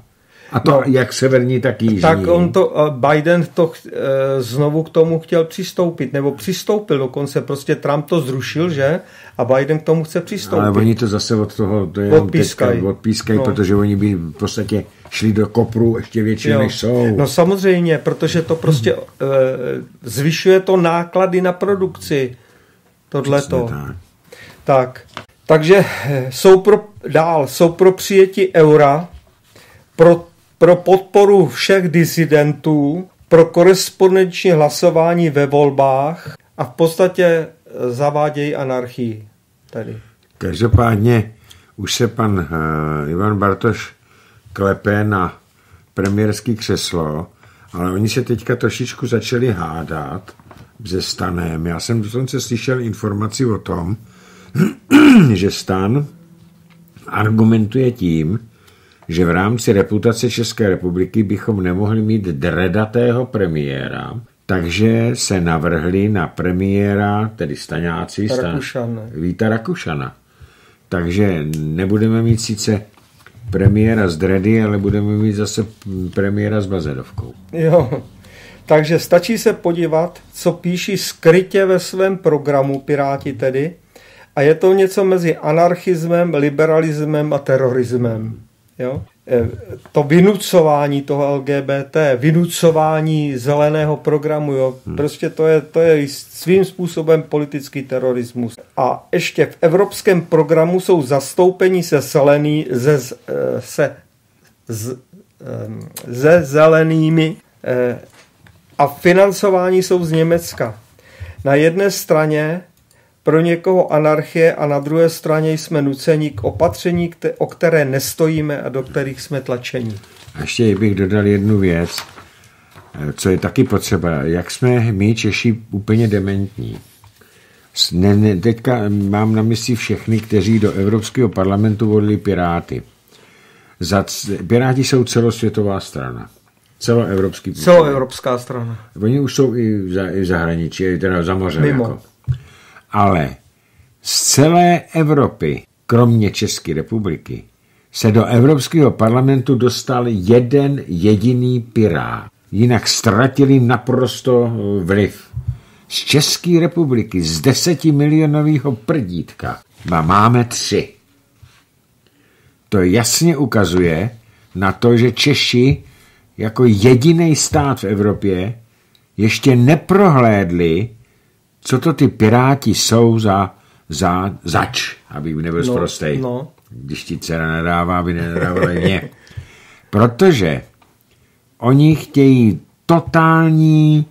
a to no, jak severní, tak jižní. Tak on to, Biden to e, znovu k tomu chtěl přistoupit, nebo přistoupil dokonce, prostě Trump to zrušil, že? A Biden k tomu chce přistoupit. Ale oni to zase od toho to je odpískají, odpískaj, no. protože oni by v podstatě šli do kopru ještě větší, jo. než jsou. No samozřejmě, protože to prostě e, zvyšuje to náklady na produkci. Tohleto. Tak. tak. Takže eh, jsou pro, dál, jsou pro přijetí eura, pro pro podporu všech disidentů, pro korespondenční hlasování ve volbách a v podstatě eh, zavádějí anarchii. Tady. Každopádně už se pan uh, Ivan Bartoš klepe na premiérský křeslo, ale oni se teďka trošičku začali hádat se stanem. Já jsem dokonce slyšel informaci o tom, že stan argumentuje tím, že v rámci reputace České republiky bychom nemohli mít dredatého premiéra, takže se navrhli na premiéra, tedy staňáci, Rakušan. Víta Rakušana. Takže nebudeme mít sice premiéra z Dredy, ale budeme mít zase premiéra s Bazedovkou. Jo, takže stačí se podívat, co píší skrytě ve svém programu Piráti tedy, a je to něco mezi anarchismem, liberalismem a terorismem. Jo? E, to vynucování toho LGBT, vynucování zeleného programu, jo? Hmm. prostě to je, to je svým způsobem politický terorismus. A ještě v evropském programu jsou zastoupení se zelený, ze, e, se, z, ze zelenými e, a financování jsou z Německa. Na jedné straně pro někoho anarchie a na druhé straně jsme nuceni k opatření, o které nestojíme a do kterých jsme tlačeni. A ještě bych dodal jednu věc, eh, co je taky potřeba. Jak jsme my Češi úplně dementní. Ne, ne, teďka mám na mysli všechny, kteří do Evropského parlamentu volili Piráty. Za, Piráti jsou celosvětová strana. Celoevropský. Celoevropská strana. Oni už jsou i za, i v zahraničí, teda za mořem. Mimo. Jako ale z celé Evropy, kromě České republiky, se do Evropského parlamentu dostal jeden jediný pirát. Jinak ztratili naprosto vliv. Z České republiky, z desetimilionového prdítka, máme tři. To jasně ukazuje na to, že Češi jako jediný stát v Evropě ještě neprohlédli co to ty piráti jsou za, za zač, aby nebyl no, zprostej. No. Když ti dcera nadává, aby nenadávali mě. Protože oni chtějí totální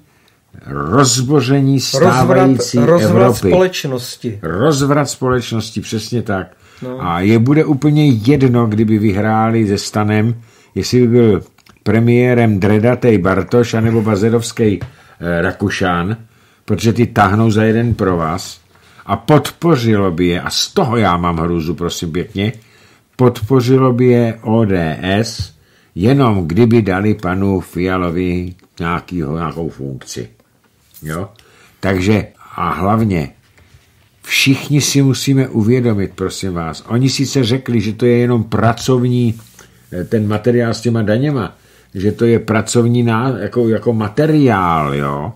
rozboření stávající rozvrat, rozvrat Evropy. společnosti. Rozvrat společnosti, přesně tak. No. A je bude úplně jedno, kdyby vyhráli ze stanem, jestli by byl premiérem Dredatej Bartoš anebo Bazedovský eh, Rakušan, protože ty táhnou za jeden pro vás a podpořilo by je, a z toho já mám hruzu, prosím pěkně, podpořilo by je ODS, jenom kdyby dali panu Fialovi nějakýho, nějakou funkci. Jo? Takže a hlavně všichni si musíme uvědomit, prosím vás, oni sice řekli, že to je jenom pracovní, eh, ten materiál s těma daněma, že to je pracovní ná, jako, jako materiál, jo,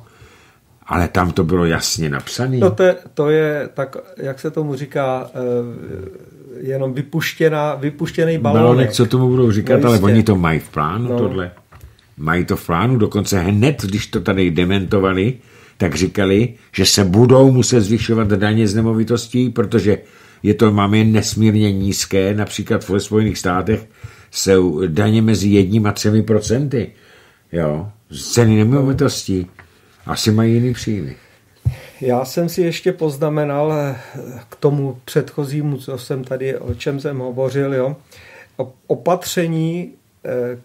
ale tam to bylo jasně napsané. No to, je, to je, tak jak se tomu říká, eh, jenom vypuštěná, vypuštěný balonek. Balonek, co tomu budou říkat, no ale oni to mají v plánu, no. tohle. mají to v plánu, dokonce hned, když to tady dementovali, tak říkali, že se budou muset zvyšovat daně z nemovitostí, protože je to, máme nesmírně nízké, například ve Spojených státech jsou daně mezi jedním a třemi procenty. Jo, z ceny nemovitostí. Asi mají jiný příjmy. Já jsem si ještě poznamenal eh, k tomu předchozímu, co jsem tady, o čem jsem hovořil, jo, opatření eh,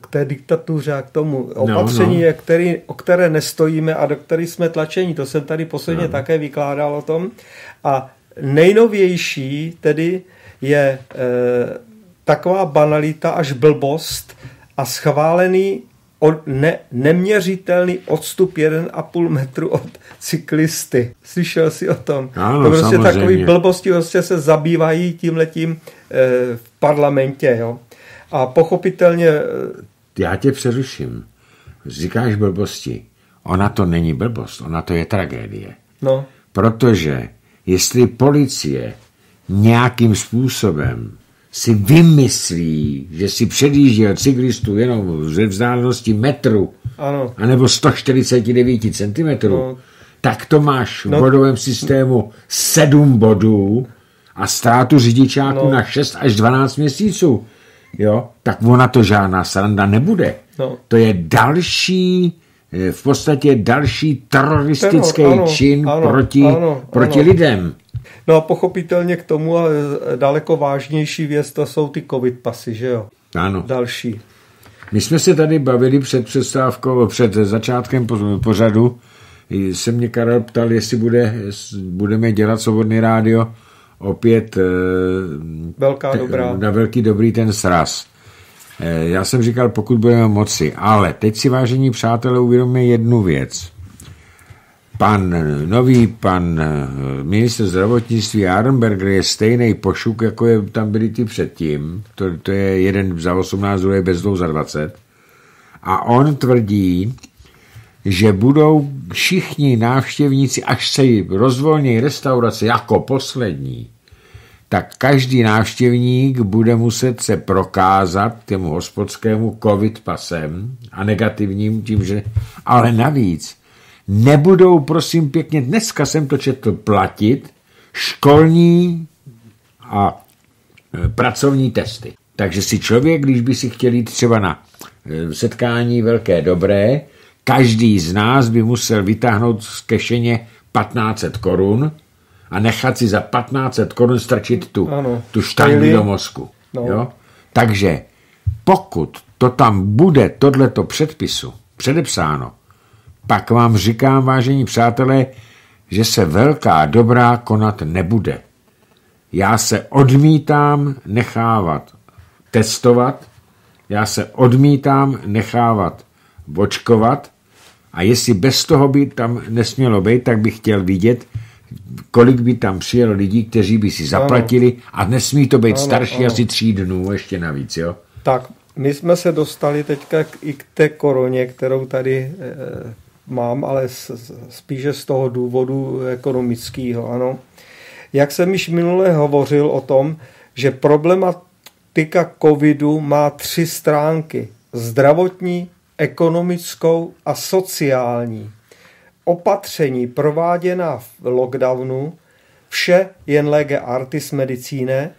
k té diktatuře a k tomu opatření, no, no. Který, o které nestojíme a do kterých jsme tlačení. To jsem tady posledně no. také vykládal o tom. A nejnovější tedy je e, taková banalita až blbost a schválený od, ne, neměřitelný odstup 1,5 metru od cyklisty. Slyšel jsi o tom? Ano, to prostě samozřejmě. takový blbosti prostě se zabývají tímhletím e, v parlamentě. Jo? A pochopitelně... E, Já tě přeruším. Říkáš blbosti. Ona to není blbost, ona to je tragédie. No. Protože jestli policie nějakým způsobem si vymyslí, že si předjíždí od cyklistů jenom ze vzdálenosti metru, ano. anebo 149 cm, no. tak to máš no. v bodovém systému 7 bodů a ztrátu řidičáku no. na 6 až 12 měsíců. Jo? Tak ona to žádná sranda nebude. No. To je další eh, v podstatě další teroristický Teror, ano, čin ano, proti, ano, proti ano. lidem. No a pochopitelně k tomu a daleko vážnější věc, to jsou ty covid pasy, že jo? Ano. Další. My jsme se tady bavili před přestávkou, před začátkem pořadu, se mě Karel ptal, jestli bude, budeme dělat svobodný rádio opět eh, Velká dobrá. na velký dobrý ten sraz. Eh, já jsem říkal, pokud budeme moci, ale teď si vážení přátelé uvědomíme jednu věc pan nový pan eh, minister zdravotnictví Arenberger je stejný pošuk, jako je tam byli ty předtím. To, to je jeden za 18, druhý bez dvou za 20. A on tvrdí, že budou všichni návštěvníci, až se rozvolní restaurace jako poslední, tak každý návštěvník bude muset se prokázat těmu hospodskému covid pasem a negativním tím, že... Ale navíc nebudou, prosím pěkně, dneska jsem to četl, platit školní a e, pracovní testy. Takže si člověk, když by si chtěl jít třeba na e, setkání velké dobré, každý z nás by musel vytáhnout z kešeně 1500 korun a nechat si za 1500 korun strčit tu, ano. tu štangu do mozku. No. Jo? Takže pokud to tam bude, tohleto předpisu, předepsáno, pak vám říkám, vážení přátelé, že se velká dobrá konat nebude. Já se odmítám nechávat testovat, já se odmítám nechávat očkovat a jestli bez toho by tam nesmělo být, tak bych chtěl vidět, kolik by tam přijelo lidí, kteří by si zaplatili a nesmí to být ano, starší ano. asi tří dnů ještě navíc, jo? Tak, my jsme se dostali teďka i k té koroně, kterou tady eh, mám, ale spíše z toho důvodu ekonomického. Ano. Jak jsem již minule hovořil o tom, že problematika covidu má tři stránky. Zdravotní, ekonomickou a sociální. Opatření prováděná v lockdownu, vše jen lege artis medicíne,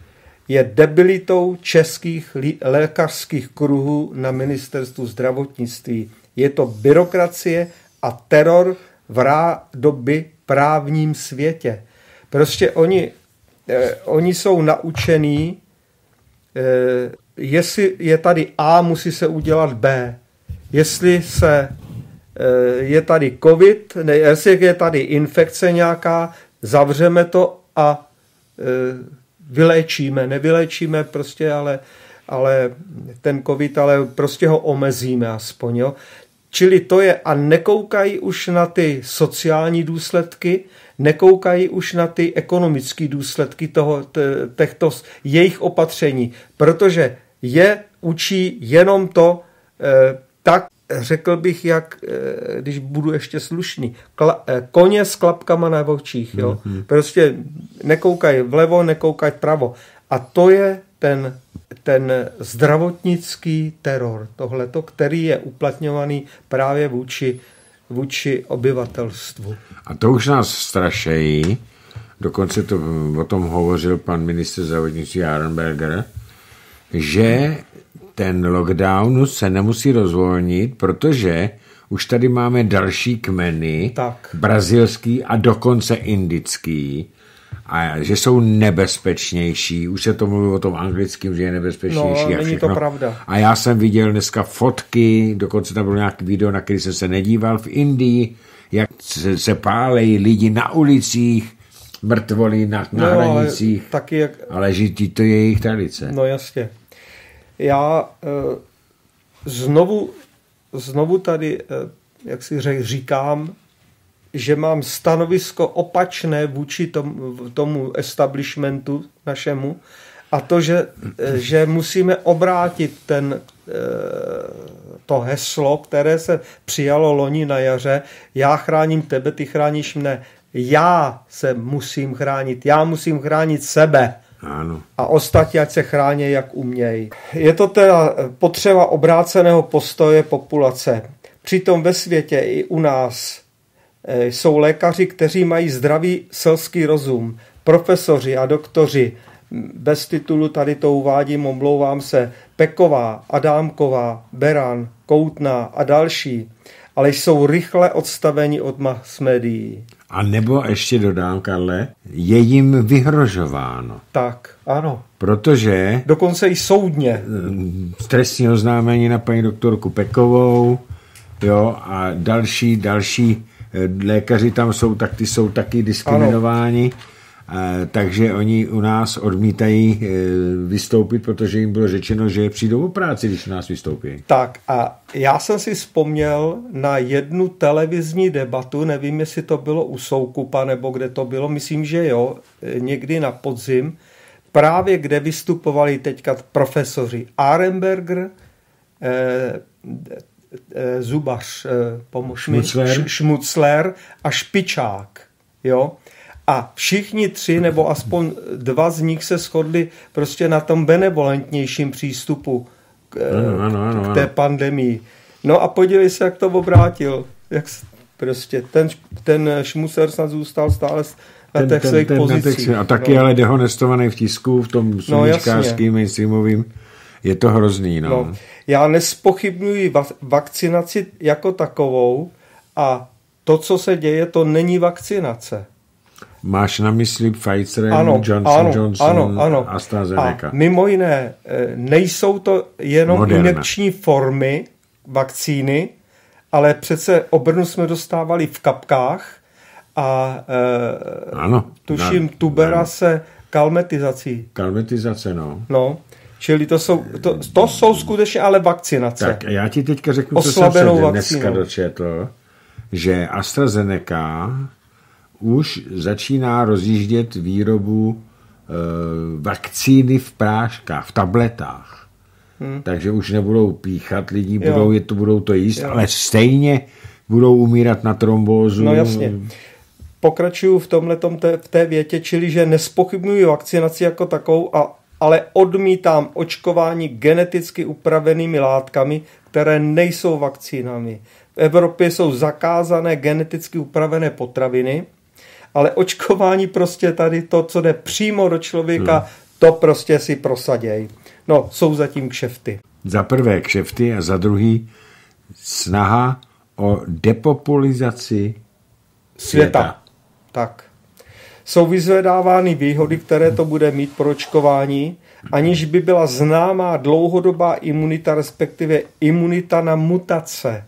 je debilitou českých lékařských kruhů na ministerstvu zdravotnictví. Je to byrokracie a teror v rádoby právním světě. Prostě oni, eh, oni jsou naučení, eh, jestli je tady A, musí se udělat B. Jestli se eh, je tady covid, ne, jestli je tady infekce nějaká, zavřeme to a eh, vyléčíme. Nevyléčíme prostě, ale, ale ten covid, ale prostě ho omezíme aspoň. Jo. Čili to je, a nekoukají už na ty sociální důsledky, nekoukají už na ty ekonomické důsledky toho, těchto jejich opatření, protože je učí jenom to, eh, tak řekl bych, jak, eh, když budu ještě slušný, kla, eh, koně s klapkama na očích, jo. Mm-hmm. Prostě nekoukají vlevo, nekoukají pravo. A to je ten ten zdravotnický teror, tohleto, který je uplatňovaný právě vůči, vůči obyvatelstvu. A to už nás strašejí, dokonce to o tom hovořil pan ministr zdravotnictví Arenberger, že ten lockdown se nemusí rozvolnit, protože už tady máme další kmeny, tak. brazilský a dokonce indický, a že jsou nebezpečnější. Už se to mluví o tom anglickém, že je nebezpečnější. No, a není to pravda. A já jsem viděl dneska fotky, dokonce tam bylo nějaký video, na který jsem se nedíval v Indii, jak se, se pálejí lidi na ulicích, mrtvoly na, na no, hranicích. Ale, taky jak... ale že to je jejich tradice. No jasně. Já e, znovu, znovu tady, e, jak si řek, říkám, že mám stanovisko opačné vůči tomu, tomu establishmentu našemu a to, že, e, že musíme obrátit ten, to heslo, které se přijalo loni na jaře, já chráním tebe, ty chráníš mne. Já se musím chránit, já musím chránit sebe. Ano. A ostatní, ať se chrání, jak umějí. Je to teda potřeba obráceného postoje populace. Přitom ve světě i u nás eh, jsou lékaři, kteří mají zdravý selský rozum, profesoři a doktoři, bez titulu tady to uvádím, omlouvám se, Peková, Adámková, Beran, Koutná a další, ale jsou rychle odstaveni od mass médií. A nebo ještě dodám, Karle, je jim vyhrožováno. Tak, ano. Protože... Dokonce i soudně. Trestní oznámení na paní doktorku Pekovou, jo, a další, další eh, lékaři tam jsou, tak ty jsou taky diskriminováni. Ano takže oni u nás odmítají e, vystoupit, protože jim bylo řečeno, že přijdou o práci, když u nás vystoupí. Tak a já jsem si vzpomněl na jednu televizní debatu, nevím, jestli to bylo u Soukupa nebo kde to bylo, myslím, že jo, e, někdy na podzim, právě kde vystupovali teďka profesoři Arenberger, eh, eh, Zubař, eh, pomož mi, Šmucler a Špičák. Jo? A všichni tři, nebo aspoň dva z nich se shodli prostě na tom benevolentnějším přístupu k, ano, ano, ano, k té pandemii. No a podívej se, jak to obrátil. Jak prostě ten, ten šmuser snad zůstal stále na těch svých pozicích. A taky no. ale dehonestovaný v tisku, v tom sluníčkářským, no, mainstreamovým. Je to hrozný, no. no. Já nespochybnuji vakcinaci jako takovou a to, co se děje, to není vakcinace. Máš na mysli Pfizer, ano, Johnson, ano, Johnson, ano, ano. AstraZeneca. A mimo jiné, eh, nejsou to jenom Moderna. injekční formy vakcíny, ale přece obrnu jsme dostávali v kapkách a e, ano, tuším na, tubera ano. se kalmetizací. Kalmetizace, no. No, čili to jsou, to, to jsou skutečně ale vakcinace. Tak já ti teďka řeknu, co jsem se dneska dočetl, že AstraZeneca už začíná rozjíždět výrobu e, vakcíny v práškách, v tabletách. Hmm. Takže už nebudou píchat lidi, budou, je to, budou to jíst, jo. ale stejně budou umírat na trombózu. No jasně. Pokračuju v tomhle v té větě, čili že nespochybnuju vakcinaci jako takovou, a, ale odmítám očkování geneticky upravenými látkami, které nejsou vakcínami. V Evropě jsou zakázané geneticky upravené potraviny, ale očkování prostě tady to, co jde přímo do člověka, hmm. to prostě si prosaděj. No, jsou zatím kšefty. Za prvé kšefty a za druhý snaha o depopulizaci světa. světa. Tak. Jsou vyzvedávány výhody, které to bude mít pro očkování, aniž by byla známá dlouhodobá imunita, respektive imunita na mutace.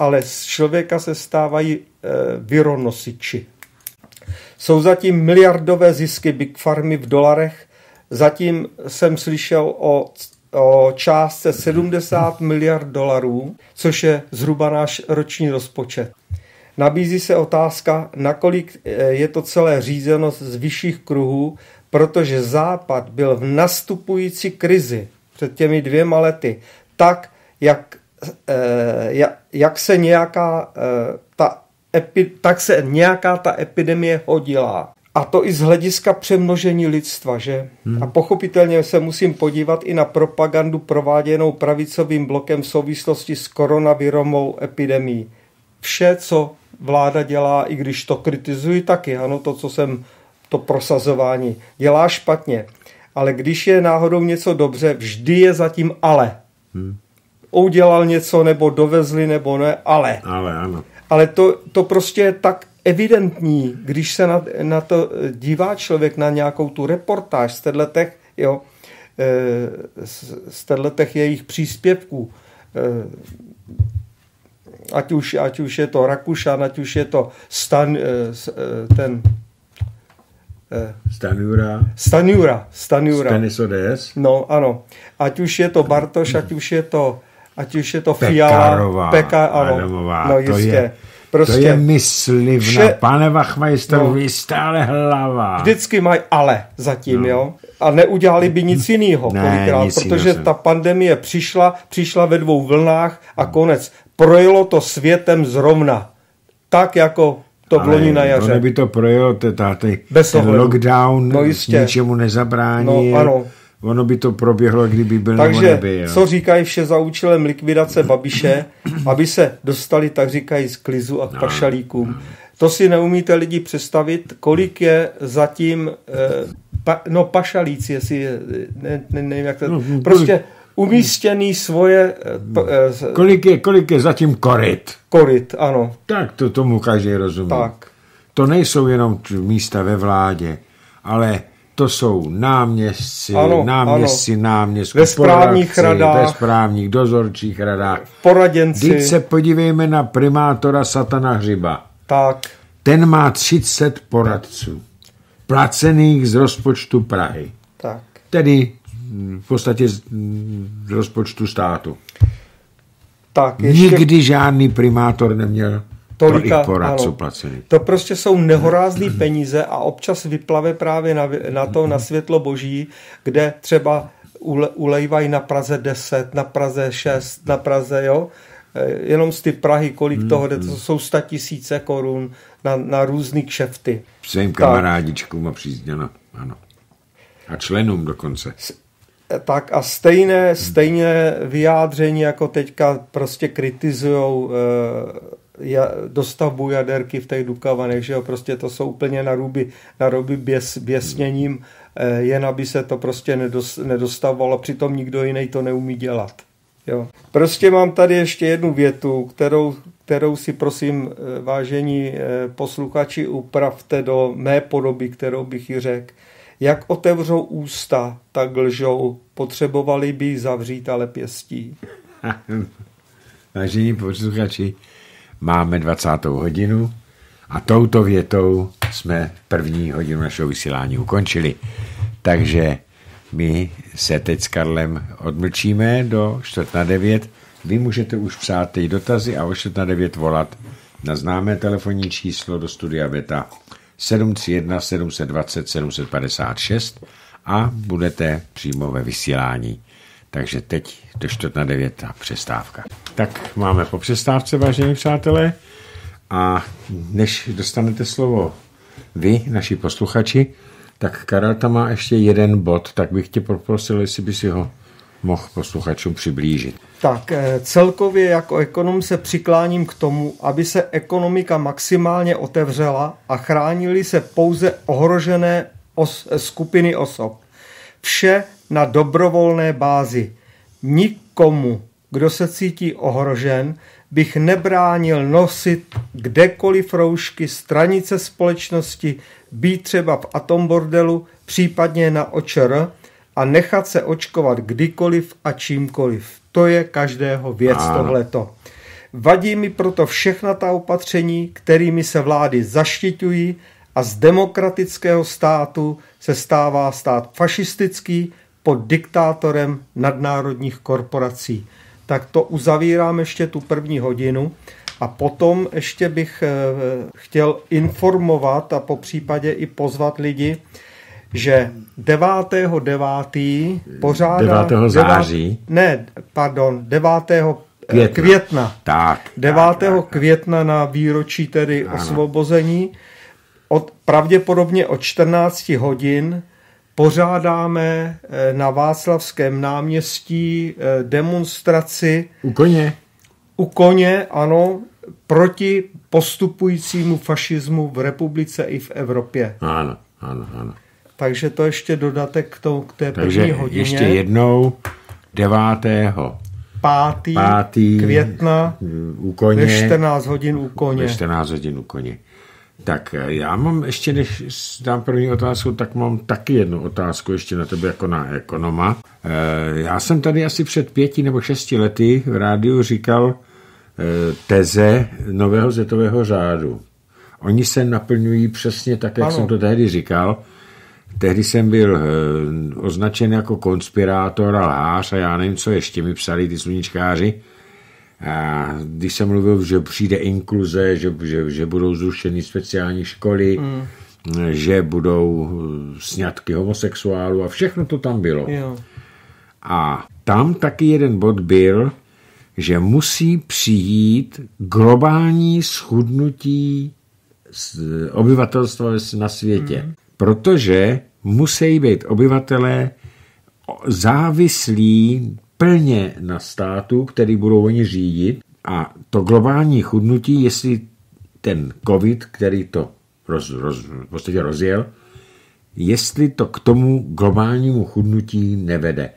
Ale z člověka se stávají e, vironosiči. Jsou zatím miliardové zisky Big Farmy v dolarech. Zatím jsem slyšel o, o částce 70 miliard dolarů, což je zhruba náš roční rozpočet. Nabízí se otázka, nakolik eh, je to celé řízeno z vyšších kruhů, protože Západ byl v nastupující krizi před těmi dvěma lety tak, jak, eh, jak se nějaká eh, ta epi, tak se nějaká ta epidemie hodila. A to i z hlediska přemnožení lidstva, že? Hmm. A pochopitelně se musím podívat i na propagandu prováděnou pravicovým blokem v souvislosti s koronavirovou epidemí. Vše, co vláda dělá, i když to kritizuji taky, ano, to, co jsem, to prosazování, dělá špatně. Ale když je náhodou něco dobře, vždy je zatím ale. Hmm. Udělal něco, nebo dovezli, nebo ne, ale. Ale, ano. Ale to, to prostě je tak evidentní, když se na, na to dívá člověk na nějakou tu reportáž z těch, jo, eh, z těch jejich příspěvků, eh, ať už, ať už je to Rakušan, ať už je to Stan, eh, ten Stanjura. Stanjura. Stanjura. Stanis ODS. No, ano. Ať už je to Bartoš, ať už je to, ať už je to Fiala. Pekarová, Peka, ano. Adamová, no, to jistě. je, Prostě to je myslivna. vše- Pane Wachmeister, No. vy stále hlava. Vždycky mají ale zatím, No. jo. A neudělali by nic jiného, Ne, kolikrát, nic protože jiného. ta pandemie přišla, přišla ve dvou vlnách a konec. Projelo to světem zrovna. Tak, jako to v loni na Ale jaře. Ono by to projelo, te- ta- ty- Bez ten ohledu. lockdown No jistě. ničemu nezabrání. No, ano. Ono by to proběhlo, kdyby byl nebo Takže nebyl. co říkají vše za účelem likvidace Babiše, aby se dostali, tak říkají, z klizu a k pašalíkům. To si neumíte lidi představit, kolik je zatím, eh, pa, no pašalíci, jestli je, ne, ne, nevím jak to, No, prostě umístěný svoje eh, eh, Kolik je, kolik je zatím koryt? koryt, ano, Tak to tomu každý rozumí. tak. To nejsou jenom místa ve vládě, ale to jsou náměstci, Ano, náměstci, náměstci, Ve správních radách. ve správních dozorčích radách. Poradenci, Teď se podívejme na primátora Satana Hřiba. tak, Ten má 30 poradců, placených z rozpočtu Prahy. tak. Tedy v podstatě z, rozpočtu státu. Tak, ještě Nikdy žádný primátor neměl tolik Tolika, poradců ano. placených. To prostě jsou nehorázné peníze a občas vyplave právě na, na to, na světlo boží, kde třeba ule, ulejvají na Praze 10, na Praze 6, na Praze, jo, Eh, jenom z ty Prahy, kolik toho jde, to jsou sta tisíce korun na, na různý kšefty. Svým kamarádičkům a přízděno, ano. A členům dokonce. Tak a stejné, stejné vyjádření, jako teďka prostě kritizujou eh, dostavbu jaderky v těch Dukavanech, že jo, prostě to jsou úplně na ruby, na ruby běs, běsněním, eh, jen aby se to prostě nedos, nedostavovalo, přitom nikdo jiný to neumí dělat. Jo. Prostě mám tady ještě jednu větu, kterou, kterou si prosím, eh, vážení posluchači, upravte do mé podoby, kterou bych ji řekl. Jak otevřou ústa, tak lžou, potřebovali by zavřít, ale pěstí. Vážení posluchači, máme 20. hodinu a touto větou jsme první hodinu našeho vysílání ukončili. Takže my se teď s Karlem odmlčíme do čtvrt na devět. Vy můžete už psát ty dotazy a o čtvrt na devět volat na známé telefonní číslo do studia Beta 731 720 756 a budete přímo ve vysílání. Takže teď do čtvrt na devět a přestávka. Tak máme po přestávce, vážení přátelé. A než dostanete slovo vy, naši posluchači, tak Karel tam má ještě jeden bod, tak bych tě poprosil, jestli by si ho mohl posluchačům přiblížit. Tak eh, celkově jako ekonom se přikláním k tomu, aby se ekonomika maximálně otevřela a chránili se pouze ohrožené os- skupiny osob. Vše na dobrovolné bázi. Nikomu, kdo se cítí ohrožen, bych nebránil nosit kdekoliv roušky, stranice společnosti, být třeba v atombordelu, případně na očr a nechat se očkovat kdykoliv a čímkoliv. To je každého věc Ano. tohleto. Vadí mi proto všechna ta opatření, kterými se vlády zaštiťují a z demokratického státu se stává stát fašistický pod diktátorem nadnárodních korporací. Tak to uzavírám ještě tu první hodinu a potom ještě bych eh, chtěl informovat a po případě i pozvat lidi, že 9.9. pořádá... 9. září. Ne, pardon, 9. Května. května. května. Tak. 9. tak, tak, tak. května na výročí tedy Ano. osvobození od, pravděpodobně od 14 hodin pořádáme eh, na Václavském náměstí eh, demonstraci. U koně? U koně, ano, proti postupujícímu fašismu v republice i v Evropě. Ano, ano, ano. Takže to ještě dodatek k, tomu, k té Takže první hodině. ještě jednou 9. Pátý, Pátý května u koně. ve 14 hodin u koně. Ve 14 hodin u koně. Tak eh, já mám ještě, než dám první otázku, tak mám taky jednu otázku ještě na tebe jako na ekonoma. Eh, Já jsem tady asi před pěti nebo šesti lety v rádiu říkal eh, teze nového zetového řádu. Oni se naplňují přesně tak, jak Ano. jsem to tehdy říkal. Tehdy jsem byl eh, označen jako konspirátor a lhář a já nevím, co ještě mi psali ty sluníčkáři. A když jsem mluvil, že přijde inkluze, že, že, že budou zrušeny speciální školy, mm. že budou eh, sňatky homosexuálů a všechno to tam bylo. Jo. A tam taky jeden bod byl, že musí přijít globální schudnutí z- obyvatelstva na světě. Mm. Protože musí být obyvatelé závislí plně na státu, který budou oni řídit. A to globální chudnutí, jestli ten covid, který to roz, roz, v podstatě rozjel, jestli to k tomu globálnímu chudnutí nevede.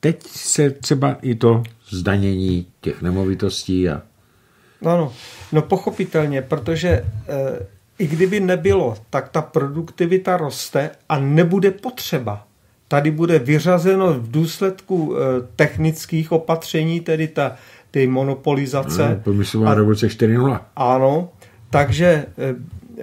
Teď se třeba i to zdanění těch nemovitostí a Ano, no pochopitelně, protože e, i kdyby nebylo, tak ta produktivita roste a nebude potřeba. Tady bude vyřazeno v důsledku e, technických opatření, tedy ta, ty monopolizace. no, průmyslová revoluce 4.0. Ano, takže e,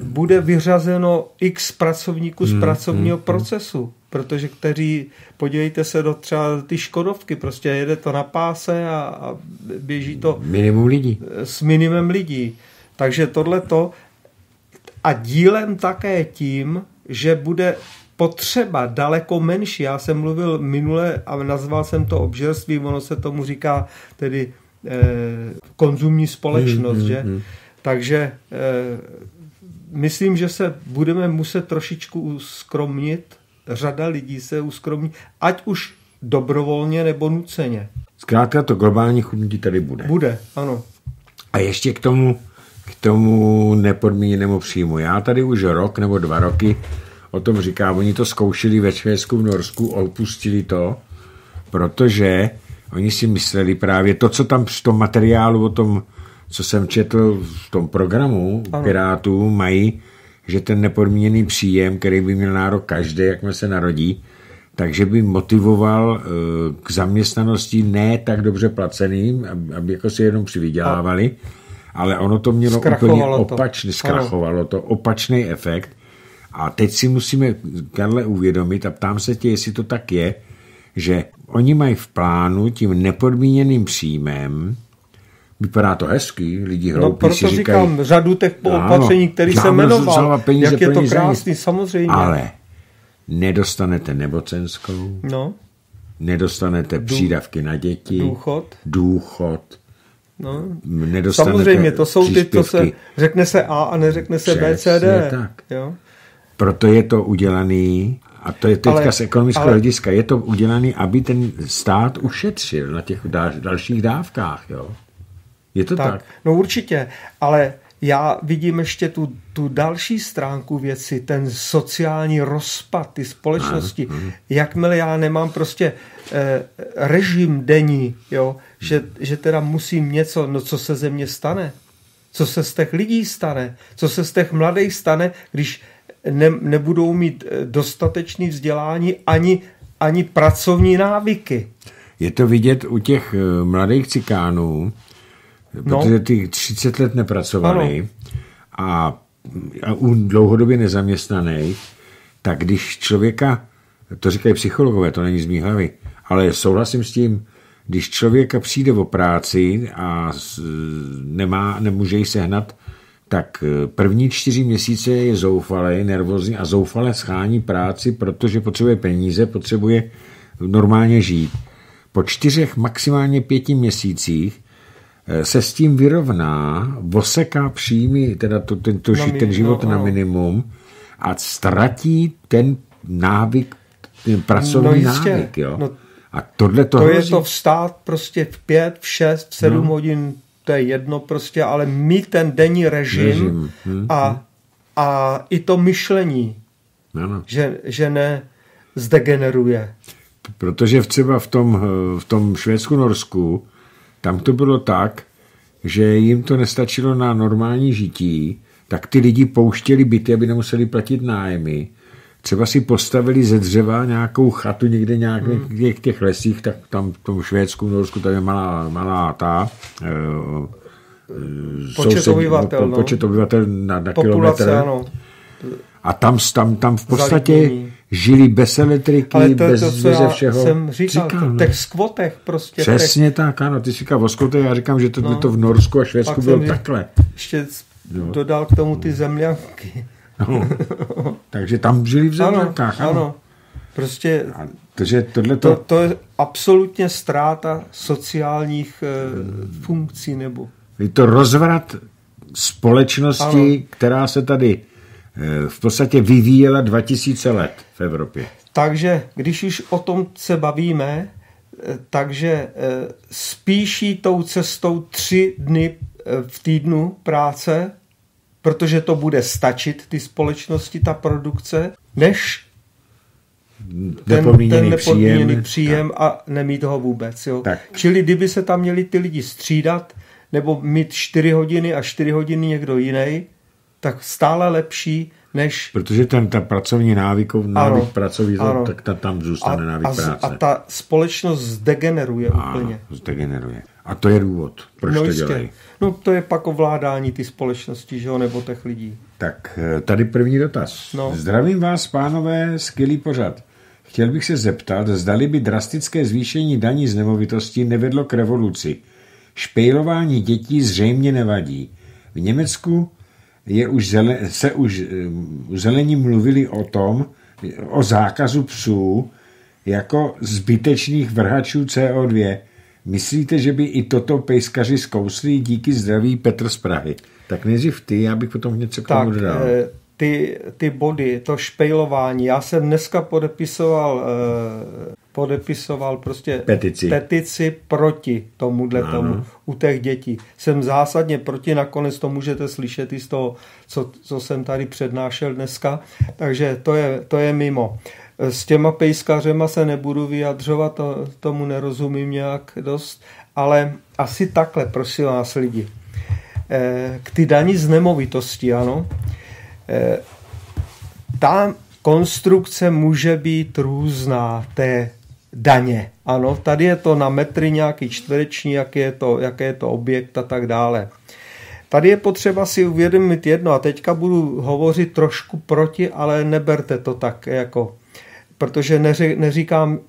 bude vyřazeno x pracovníků z pracovního procesu, protože kteří, podívejte se do třeba ty Škodovky, prostě jede to na páse a, a běží to Minimum lidí. s minimem lidí. Takže tohleto a dílem také tím, že bude potřeba daleko menší. Já jsem mluvil minule a nazval jsem to obžerství, ono se tomu říká tedy eh, konzumní společnost, Hmm, že? hmm. Takže eh, myslím, že se budeme muset trošičku uskromnit, řada lidí se uskromní, ať už dobrovolně nebo nuceně. Zkrátka to globální chudnutí tady bude. Bude, ano. A ještě k tomu, k tomu nepodmíněnému příjmu. Já tady už rok nebo dva roky o tom říkám, oni to zkoušeli ve Švédsku, v Norsku, opustili to, protože oni si mysleli právě to, co tam v tom materiálu o tom, co jsem četl v tom programu Ano. Pirátů, mají, že ten nepodmíněný příjem, který by měl nárok každý, jakmile se narodí, takže by motivoval eh, k zaměstnanosti ne tak dobře placeným, aby, jako si jenom přivydělávali, ale ono to mělo úplně Zkrachovalo to. opačný, zkrachovalo to, opačný efekt. A teď si musíme, Karle, uvědomit a ptám se tě, jestli to tak je, že oni mají v plánu tím nepodmíněným příjmem, vypadá to hezky, lidi No hloupí proto si říkají, říkám řadu těch opatření, jsem byl jmenoval. peníze, jak je to peníze, krásný, nic. samozřejmě. ale nedostanete nemocenskou, No, nedostanete přídavky na děti, důchod. důchod No. Samozřejmě, to jsou ty, to se řekne se A a neřekne se B, C, D. Tak. Jo? Proto je to udělaný, a to je teďka Ale- z ekonomického ale- hlediska, je to udělaný, aby ten stát ušetřil na těch dal, dalších dávkách. Jo? Je to? Tak, tak. no určitě, ale já vidím ještě tu, tu další stránku věci, ten sociální rozpad, ty společnosti. Jakmile já nemám prostě eh, režim denní, jo, že, že teda musím něco, no co se ze mě stane? Co se z těch lidí stane? Co se z těch mladých stane, když ne, nebudou mít eh, dostatečný vzdělání ani, ani pracovní návyky? Je to vidět u těch eh, mladých cikánů. Protože ty 30 let nepracovali a, a u dlouhodobě nezaměstnaných, tak když člověka, to říkají psychologové, to není z mý hlavy, ale souhlasím s tím, když člověka přijde o práci a nemá, nemůže ji sehnat, tak první čtyři měsíce je zoufalý, nervózní a zoufale schání práci, protože potřebuje peníze, potřebuje normálně žít. Po čtyřech, maximálně pěti měsících se s tím vyrovná, oseká příjmy, teda to, ten, to, Na ten život no, na minimum a ztratí ten návyk, ten pracovní no návyk. Jo? No, a tohle to To hrozí. je to vstát prostě v pět, v šest, v sedm no. hodin, to je jedno prostě, ale mít ten denní režim, režim. Hmm, a, hmm. a i to myšlení, ano. že, že ne zdegeneruje. Protože třeba v tom, v tom Švédsku-Norsku, tam to bylo tak, že jim to nestačilo na normální žití, tak ty lidi pouštěli byty, aby nemuseli platit nájmy. Třeba si postavili ze dřeva nějakou chatu někde nějak hmm. v těch lesích, tak tam v tom Švédsku, v Norsku, tam je malá, malá ta uh, počet obyvatel, po, no. počet obyvatel na, na kilometr. Ano. A tam, tam, tam v podstatě Zalitnění. Žili bez elektriky, Ale to, bez, to, co bez já všeho. jsem říkal, říkal no. těch skvotech prostě. Přesně těch. tak, ano, ty jsi říkal o skvotech, já říkám, že to, no. to v Norsku a Švédsku bylo takhle. Ještě no. dodal k tomu ty zemňanky. No. Takže tam žili v zemňankách, ano. ano. ano. Prostě a, takže tohleto... to, to je absolutně ztráta sociálních e, funkcí nebo... Je to rozvrat společnosti, ano. která se tady v podstatě vyvíjela 2000 let v Evropě. Takže když už o tom se bavíme, e, takže e, spíší tou cestou tři dny v týdnu práce, protože to bude stačit ty společnosti, ta produkce, než ten, ten nepodmíněný příjem, příjem a nemít ho vůbec. Jo. Tak. Čili kdyby se tam měli ty lidi střídat, nebo mít 4 hodiny a 4 hodiny někdo jiný, tak stále lepší, než... Protože ten ta pracovní návyk, návyk ano, pracovní, ano. tak ta, tam zůstane a, návyk a, práce. A ta společnost zdegeneruje ano, úplně. zdegeneruje. A to je důvod, proč no to dělají. No to je pak ovládání ty společnosti, že jo, nebo těch lidí. Tak eh, tady první dotaz. No. Zdravím vás, pánové, skvělý pořad. Chtěl bych se zeptat, zdali by drastické zvýšení daní z nemovitosti nevedlo k revoluci. Špejlování dětí zřejmě nevadí. V Německu je už zele, se už zelení mluvili o tom, o zákazu psů jako zbytečných vrhačů CO2. Myslíte, že by i toto pejskaři zkousli díky zdraví Petr z Prahy? Tak nejdřív ty, já bych potom něco k tomu dodal. Eh, ty, ty body, to špejlování. Já jsem dneska podepisoval, eh, podepisoval prostě petici, petici proti tomuhle ano. tomu u těch dětí. Jsem zásadně proti, nakonec to můžete slyšet i z toho, co, co jsem tady přednášel dneska, takže to je, to je mimo. S těma pejskařema se nebudu vyjadřovat, to, tomu nerozumím nějak dost, ale asi takhle, prosím vás lidi. Eh, k ty daní z nemovitosti, ano. Eh, ta konstrukce může být různá, té daně. Ano, tady je to na metry nějaký čtvereční, jak je to, jaké je to objekt a tak dále. Tady je potřeba si uvědomit jedno a teďka budu hovořit trošku proti, ale neberte to tak jako, protože neři, neříkám e,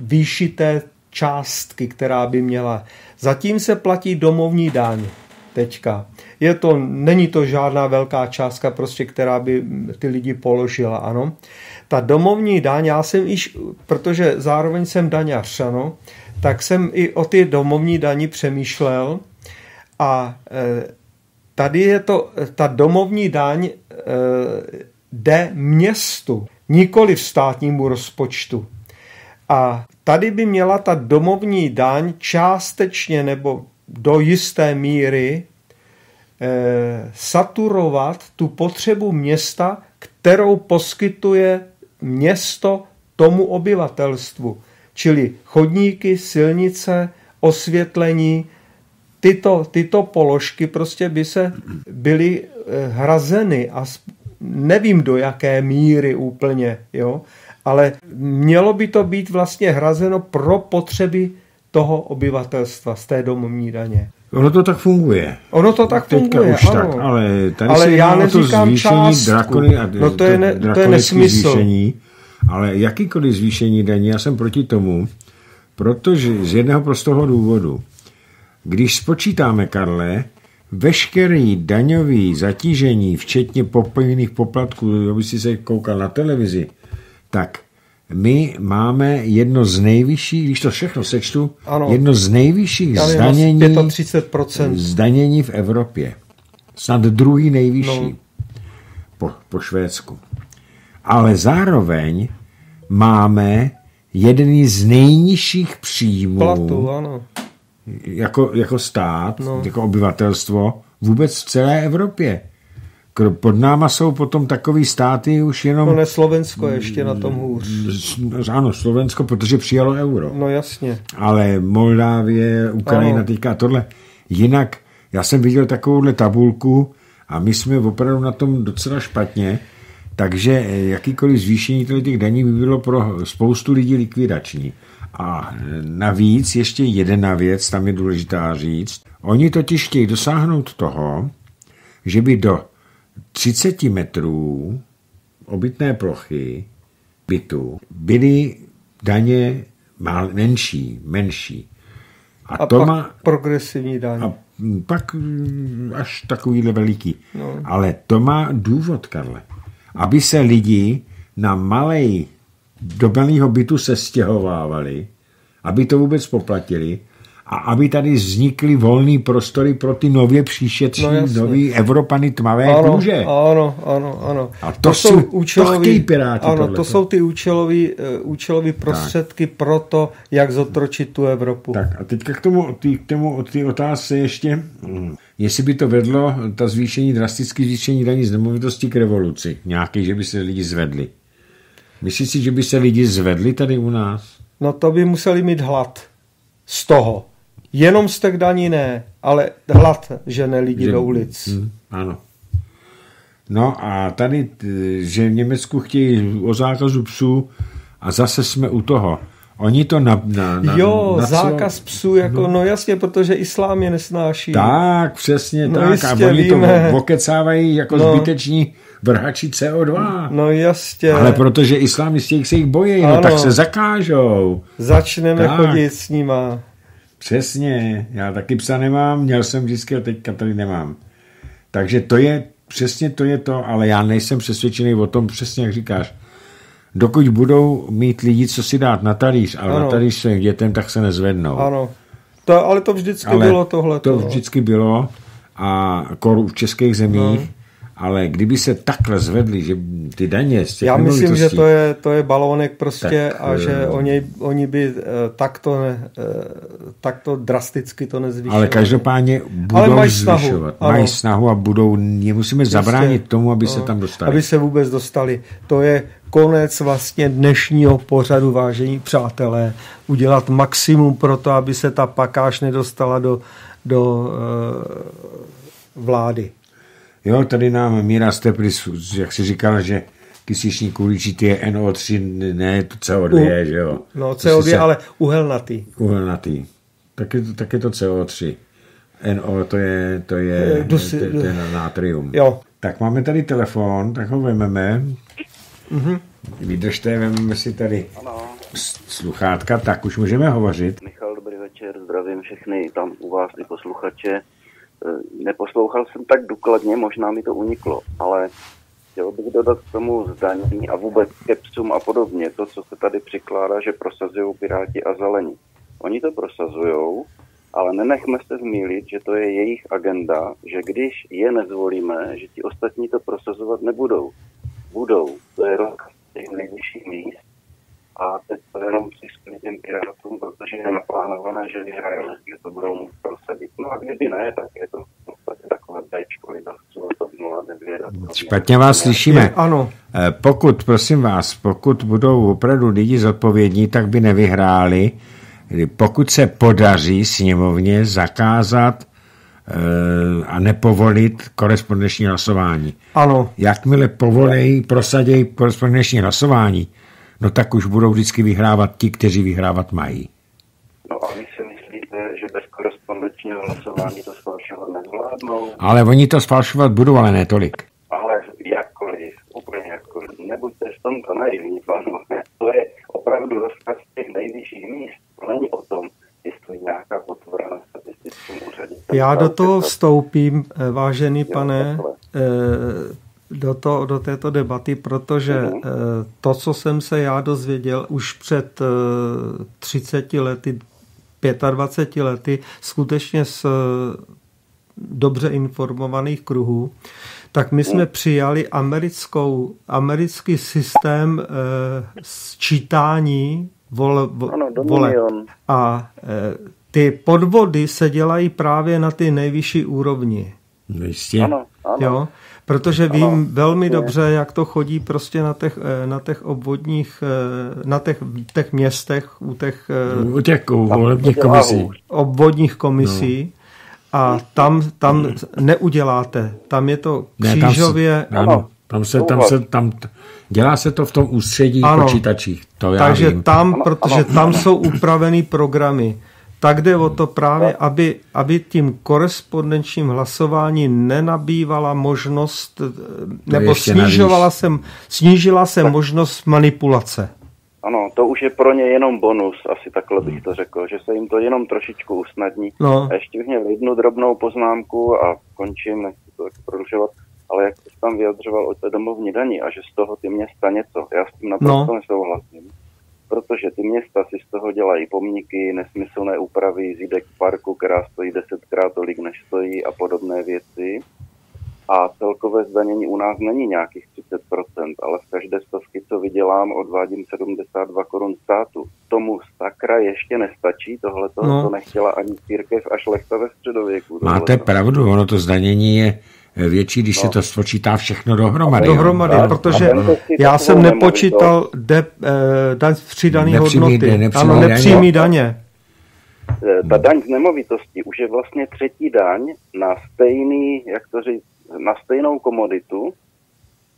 výši té částky, která by měla. Zatím se platí domovní daň teďka. Je to, není to žádná velká částka, prostě, která by ty lidi položila, ano. Ta domovní daň, já jsem již, protože zároveň jsem daňař, ano, tak jsem i o ty domovní dani přemýšlel a e, tady je to, ta domovní daň e, jde městu, nikoli v státnímu rozpočtu. A tady by měla ta domovní daň částečně nebo do jisté míry eh, saturovat tu potřebu města, kterou poskytuje město tomu obyvatelstvu. Čili chodníky, silnice, osvětlení, tyto, tyto položky prostě by se byly eh, hrazeny a nevím do jaké míry úplně, jo, ale mělo by to být vlastně hrazeno pro potřeby toho obyvatelstva z té domovní daně. Ono to tak funguje. Ono to tak Teďka funguje, už ano. Tak, ale tady ale se já neříkám to zvýšení drakony a no to je, ne, to je nesmysl. Zvýšení, ale jakýkoliv zvýšení daní, já jsem proti tomu, protože z jednoho prostého důvodu. Když spočítáme, Karle, veškerý daňový zatížení, včetně popojených poplatků, aby si se koukal na televizi, tak my máme jedno z nejvyšších, když to všechno sečtu, ano. jedno z nejvyšších zdanění, 35%. zdanění v Evropě. Snad druhý nejvyšší no. po, po Švédsku. ale zároveň máme jeden z nejnižších příjmů Platu, ano. Jako, jako stát, no. jako obyvatelstvo vůbec v celé Evropě. Pod náma jsou potom takový státy už jenom... No ne, Slovensko ještě na tom hůř. Ano, Slovensko, protože přijalo euro. No jasně. Ale Moldávie, Ukrajina, ano. teďka tohle. Jinak, já jsem viděl takovouhle tabulku a my jsme opravdu na tom docela špatně, takže jakýkoliv zvýšení těch daní by bylo pro spoustu lidí likvidační. A navíc ještě jedna věc, tam je důležitá říct. Oni totiž chtějí dosáhnout toho, že by do 30 metrů obytné plochy bytu byly daně mal, menší, menší. A, a to pak má, progresivní daň. A pak až takovýhle veliký. No. Ale to má důvod, Karle. Aby se lidi na malej do malého bytu se stěhovávali, aby to vůbec poplatili a aby tady vznikly volné prostory pro ty nově příšetří, no, nový Evropany tmavé ano, kůže. Ano, ano, ano. A to, to jsou účelový, to piráti Ano, tohleto. to jsou ty účelový, uh, účelový prostředky tak. pro to, jak zotročit tu Evropu. Tak a teďka k tomu, tý, k tomu ty otázce ještě, jestli by to vedlo, ta zvýšení, drastické zvýšení daní z nemovitosti k revoluci, nějaký, že by se lidi zvedli. Myslíš si, že by se lidi zvedli tady u nás? No to by museli mít hlad z toho. Jenom z těch daní ne, ale hlad žene lidi že, do ulic. Hm, ano. No a tady, že v Německu chtějí o zákazu psů a zase jsme u toho. Oni to na... na, na jo, na zákaz co? psů, jako, no. no jasně, protože islám je nesnáší. Tak, přesně no tak. Jistě, a oni víme. to okecávají jako no. zbyteční vrhači CO2. No jasně. Ale protože islámisti se jich bojí, no tak se zakážou. Začneme tak. chodit s nima. Přesně, já taky psa nemám, měl jsem vždycky a teďka tady nemám. Takže to je, přesně to je to, ale já nejsem přesvědčený o tom, přesně jak říkáš. Dokud budou mít lidi, co si dát na talíř, ale ano. na talíř svým dětem, tak se nezvednou. Ano, to, ale to vždycky ale bylo tohle. To vždycky bylo a v českých zemích. No ale kdyby se takhle zvedli, že ty daně z těch Já myslím, že to je, to je balónek prostě tak, a že uh, oni, oni by uh, takto, ne, uh, takto drasticky to nezvýšili. Ale každopádně budou ale mají snahu, zvyšovat. Ano. Mají snahu a budou, je musíme zabránit tomu, aby no, se tam dostali. Aby se vůbec dostali. To je konec vlastně dnešního pořadu, vážení přátelé. Udělat maximum pro to, aby se ta pakáž nedostala do, do uh, vlády. Jo, tady nám Míra Steplis, jak si říkal, že kysiční kuličitý je NO3, ne to CO2, U, že jo. No CO2, se, ale uhelnatý. Uhelnatý. Tak je, to, tak je to CO3. NO to je, to je, Dusi, to, to je natrium. Jo. Tak máme tady telefon, tak ho vememe. Mm-hmm. Vydržte, vememe si tady ano. sluchátka, tak už můžeme hovořit. Michal, dobrý večer, zdravím všechny tam u vás i posluchače. Eh, neposlouchal jsem tak důkladně, možná mi to uniklo, ale chtěl bych dodat k tomu zdaní a vůbec ke psům a podobně, to, co se tady přikládá, že prosazují Piráti a Zelení. Oni to prosazují, ale nenechme se zmílit, že to je jejich agenda, že když je nezvolíme, že ti ostatní to prosazovat nebudou. Budou. To je rok těch nejvyšších míst a teď to jenom přispěli těm pirátům, protože je naplánované, že vyhrají, že to budou muset prosadit. No a kdyby ne, tak je to v podstatě takové 09. Špatně vás slyšíme. Ano. Eh, pokud, prosím vás, pokud budou opravdu lidi zodpovědní, tak by nevyhráli. Pokud se podaří sněmovně zakázat eh, a nepovolit korespondenční hlasování. Ano. Jakmile povolej, prosadějí korespondenční hlasování, no tak už budou vždycky vyhrávat ti, kteří vyhrávat mají. No a vy si myslíte, že bez korespondenčního hlasování to sfalšovat nezvládnou? Ale oni to sfalšovat budou, ale ne tolik. Ale jakkoliv, úplně jakkoliv. Nebuďte v tomto naivní, pánové. To je opravdu rozkaz těch nejvyšších míst. To není o tom, jestli nějaká potvora na statistickém úřadě. Já do toho vstoupím, eh, vážený pane do, to, do této debaty, protože uh to, co jsem se já dozvěděl už před 30 eh, lety, 25 lety, skutečně z eh, dobře informovaných kruhů, tak my jsme přijali americkou, americký systém sčítání vole, vo, Ano, vole. Dominion. A ty podvody se dělají právě na ty nejvyšší úrovni. No Jistě. Ano, ano. Jo? Protože vím Ano, velmi přesně. dobře, jak to chodí prostě na těch, eh, na těch obvodních, eh, na těch, těch městech, u těch eh, U těch volebních komisí. obvodních komisí a tam, tam neuděláte. Tam je to Ne, tam se, křížově, ano, tam se, tam se, tam, dělá se to v tom ústředí Ano. počítačích. To já takže vím. tam, protože ano. tam jsou upravený programy. Tak jde o to právě, aby, aby tím korespondenčním hlasování nenabývala možnost, eh, nebo snižovala navíc. se, snížila se možnost manipulace. Ano, to už je pro ně jenom bonus, asi takhle bych to řekl, že se jim to jenom trošičku usnadní. No. A ještě bych měl jednu drobnou poznámku a končím, nechci to tak prodlužovat, ale jak jsi tam vyjadřoval o té domovní daní a že z toho ty města něco, já s tím naprosto No. nesouhlasím. Protože ty města si z toho dělají pomníky, nesmyslné úpravy zídek parku, která stojí desetkrát tolik, než stojí a podobné věci. A celkové zdanění u nás není nějakých 30%, ale z každé stovky, co vydělám, odvádím 72 korun státu. Tomu sakra ještě nestačí, tohle No. to nechtěla ani církev až lechta ve středověku. Máte tohleto. pravdu, ono to zdanění je větší, když se No. to spočítá všechno dohromady. Dohromady, Tak, protože já jsem nepočítal de, eh, daň z přidané Nepřímý hodnoty. nepřímý ano, daně. nepřímý daně. Eh, Ta daň z nemovitosti už je vlastně třetí daň na stejný, jak to říct, na stejnou komoditu,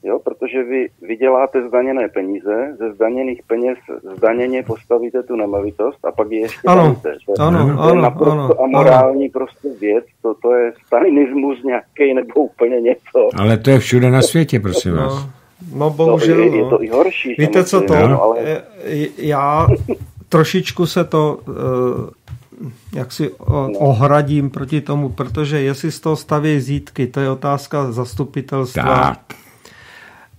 jo, protože vy vyděláte zdaněné peníze, ze zdaněných peněz zdaněně postavíte tu nemovitost a pak ji ještě Ano, daníte. To, ano, to je ano, naprosto ano, amorální prostě věc, to, to je stalinismus nějaký nebo úplně něco. Ale to je všude na světě, prosím vás. No, no No, bohužel. je, je no. to i horší. Víte, co to? no, ale Já trošičku se to eh, jak si No. ohradím proti tomu, protože jestli z toho staví zítky, to je otázka zastupitelstva Tak.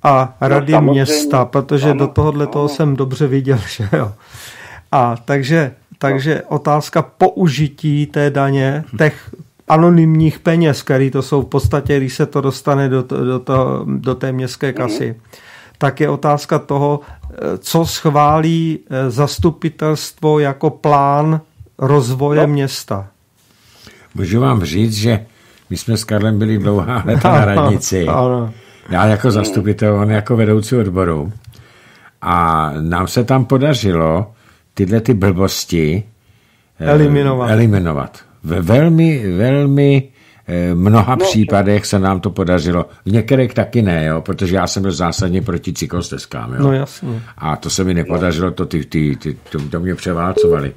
A rady samozřejmě. města, protože Ano, do tohohle toho jsem dobře viděl, že jo. A takže, takže otázka použití té daně, těch anonymních peněz, který to jsou v podstatě, když se to dostane do, to, do, to, do té městské kasy, tak je otázka toho, co schválí eh, zastupitelstvo jako plán rozvoje města. Můžu vám říct, že my jsme s Karlem byli dlouhá léta na radnici. Ano. Já jako zastupitel, on jako vedoucí odboru. A nám se tam podařilo tyhle ty blbosti eh, Eliminovat. eliminovat. Ve velmi, velmi eh, mnoha no, případech se nám to podařilo. V některých taky ne, jo, protože já jsem byl zásadně proti cyklostezkám. Jo. No jasně. A to se mi nepodařilo, to, ty, ty, ty, to, to mě převálcovali.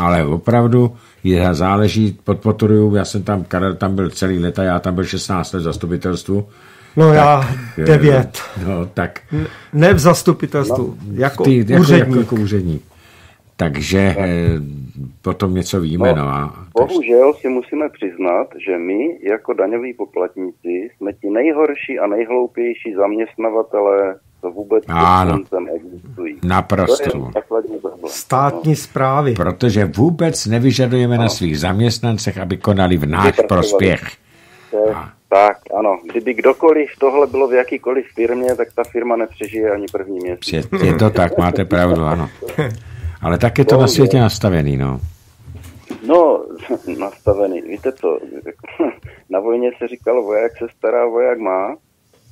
Ale opravdu je, záleží, podporuju, já jsem tam, Karel tam byl celý let a já tam byl 16 let v zastupitelstvu. No já devět. No, tak Ne v zastupitelstvu, jako ty, jako, úředník. jako, jako úředník. Takže eh, potom něco víme. No, a, Bohužel si musíme přiznat, že my jako daňoví poplatníci jsme ti nejhorší a nejhloupější zaměstnavatele, co vůbec Ano. existují. naprosto. To. Státní zprávy. Protože vůbec nevyžadujeme na svých zaměstnancech, aby konali v náš prospěch. To je, tak, ano. Kdyby kdokoliv tohle bylo v jakýkoliv firmě, tak ta firma nepřežije ani první měsíc. Je, je to tak, máte pravdu, ano. Ale tak je to na světě nastavený, no. No, nastavený. Víte co, na vojně se říkalo, voják se stará, voják má.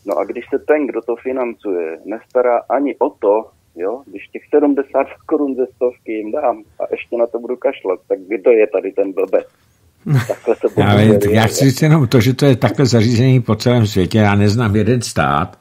No a když se ten, kdo to financuje, nestará ani o to, jo, když těch 70 korun ze stovky jim dám a ještě na to budu kašlat, tak kdo je tady ten blbec? Takhle se Já, vím, já chci říct jenom to, že to je takhle zařízení po celém světě. Já neznám jeden stát,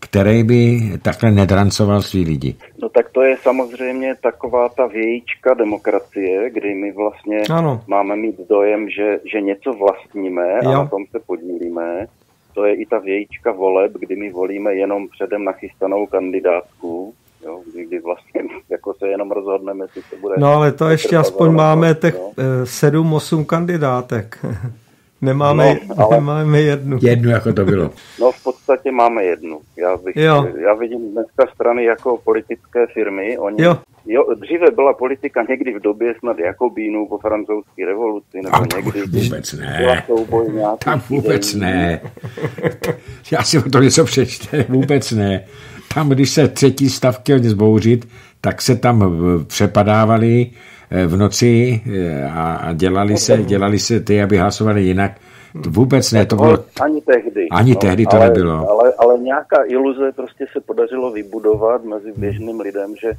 který by takhle nedrancoval svý lidi. No tak to je samozřejmě taková ta vějíčka demokracie, kdy my vlastně Ano. máme mít dojem, že, že něco vlastníme a Jo. na tom se podílíme. To je i ta vějíčka voleb, kdy my volíme jenom předem nachystanou kandidátku, jo, kdy, kdy vlastně jako se jenom rozhodneme, jestli to bude... No ale to ještě aspoň máme no. těch eh, sedm, osm kandidátek. Nemáme, No, ale- nemáme jednu. Jednu, jako to bylo. No v podstatě máme jednu. Já, bych, Jo. já vidím dneska strany jako politické firmy, oni Jo. Jo, dříve byla politika někdy v době snad Jakobínů po francouzské revoluci, nebo A někdy. vůbec ne. Tam vůbec ne. Já si o to něco přečte, vůbec ne. Tam, když se třetí stav chtěl zbouřit, tak se tam eh, přepadávali eh, v noci eh, a a dělali se, dělali se ty, aby hlasovali jinak. Vůbec ne, to bylo... Ani tehdy. No, Ani tehdy to ale, nebylo. Ale, ale nějaká iluze prostě se podařilo vybudovat mezi běžným lidem, že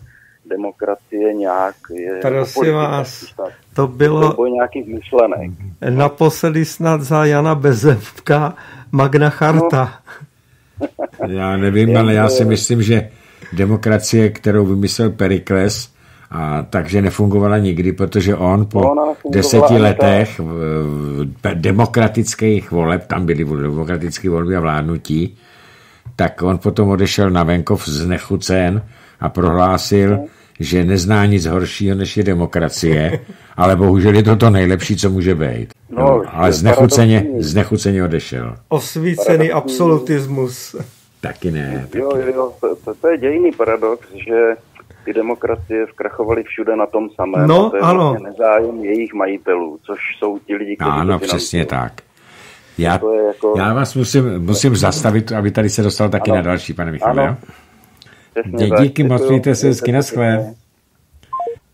demokracie nějak je... Prosím vás. To To bylo byl nějakých myšlenek. naposledy snad za Jana Bezemka Magna Charta. Já nevím, ale já si myslím, že demokracie, kterou vymyslel Perikles, a takže nefungovala nikdy, protože on po fungovala deseti letech v, v demokratických voleb, tam byly demokratické volby a vládnutí, tak on potom odešel na venkov znechucen a prohlásil, že nezná nic horšího, než je demokracie, ale bohužel je to to nejlepší, co může být. No, No, ale znechuceně, znechuceně odešel. Osvícený absolutismus. Taky ne. Jo, jo, jo, to, to, to je dějný paradox, že ty demokracie zkrachovaly všude na tom samém. No, a to je ano. vlastně nezájem jejich majitelů, což jsou ti lidi, kteří Ano, to přesně tak. Já, To je jako- já vás musím, musím zastavit, aby tady se dostal taky Ano. na další, pane Michale. Ano. Dě, díky moc, mějte se hezky, pěkně.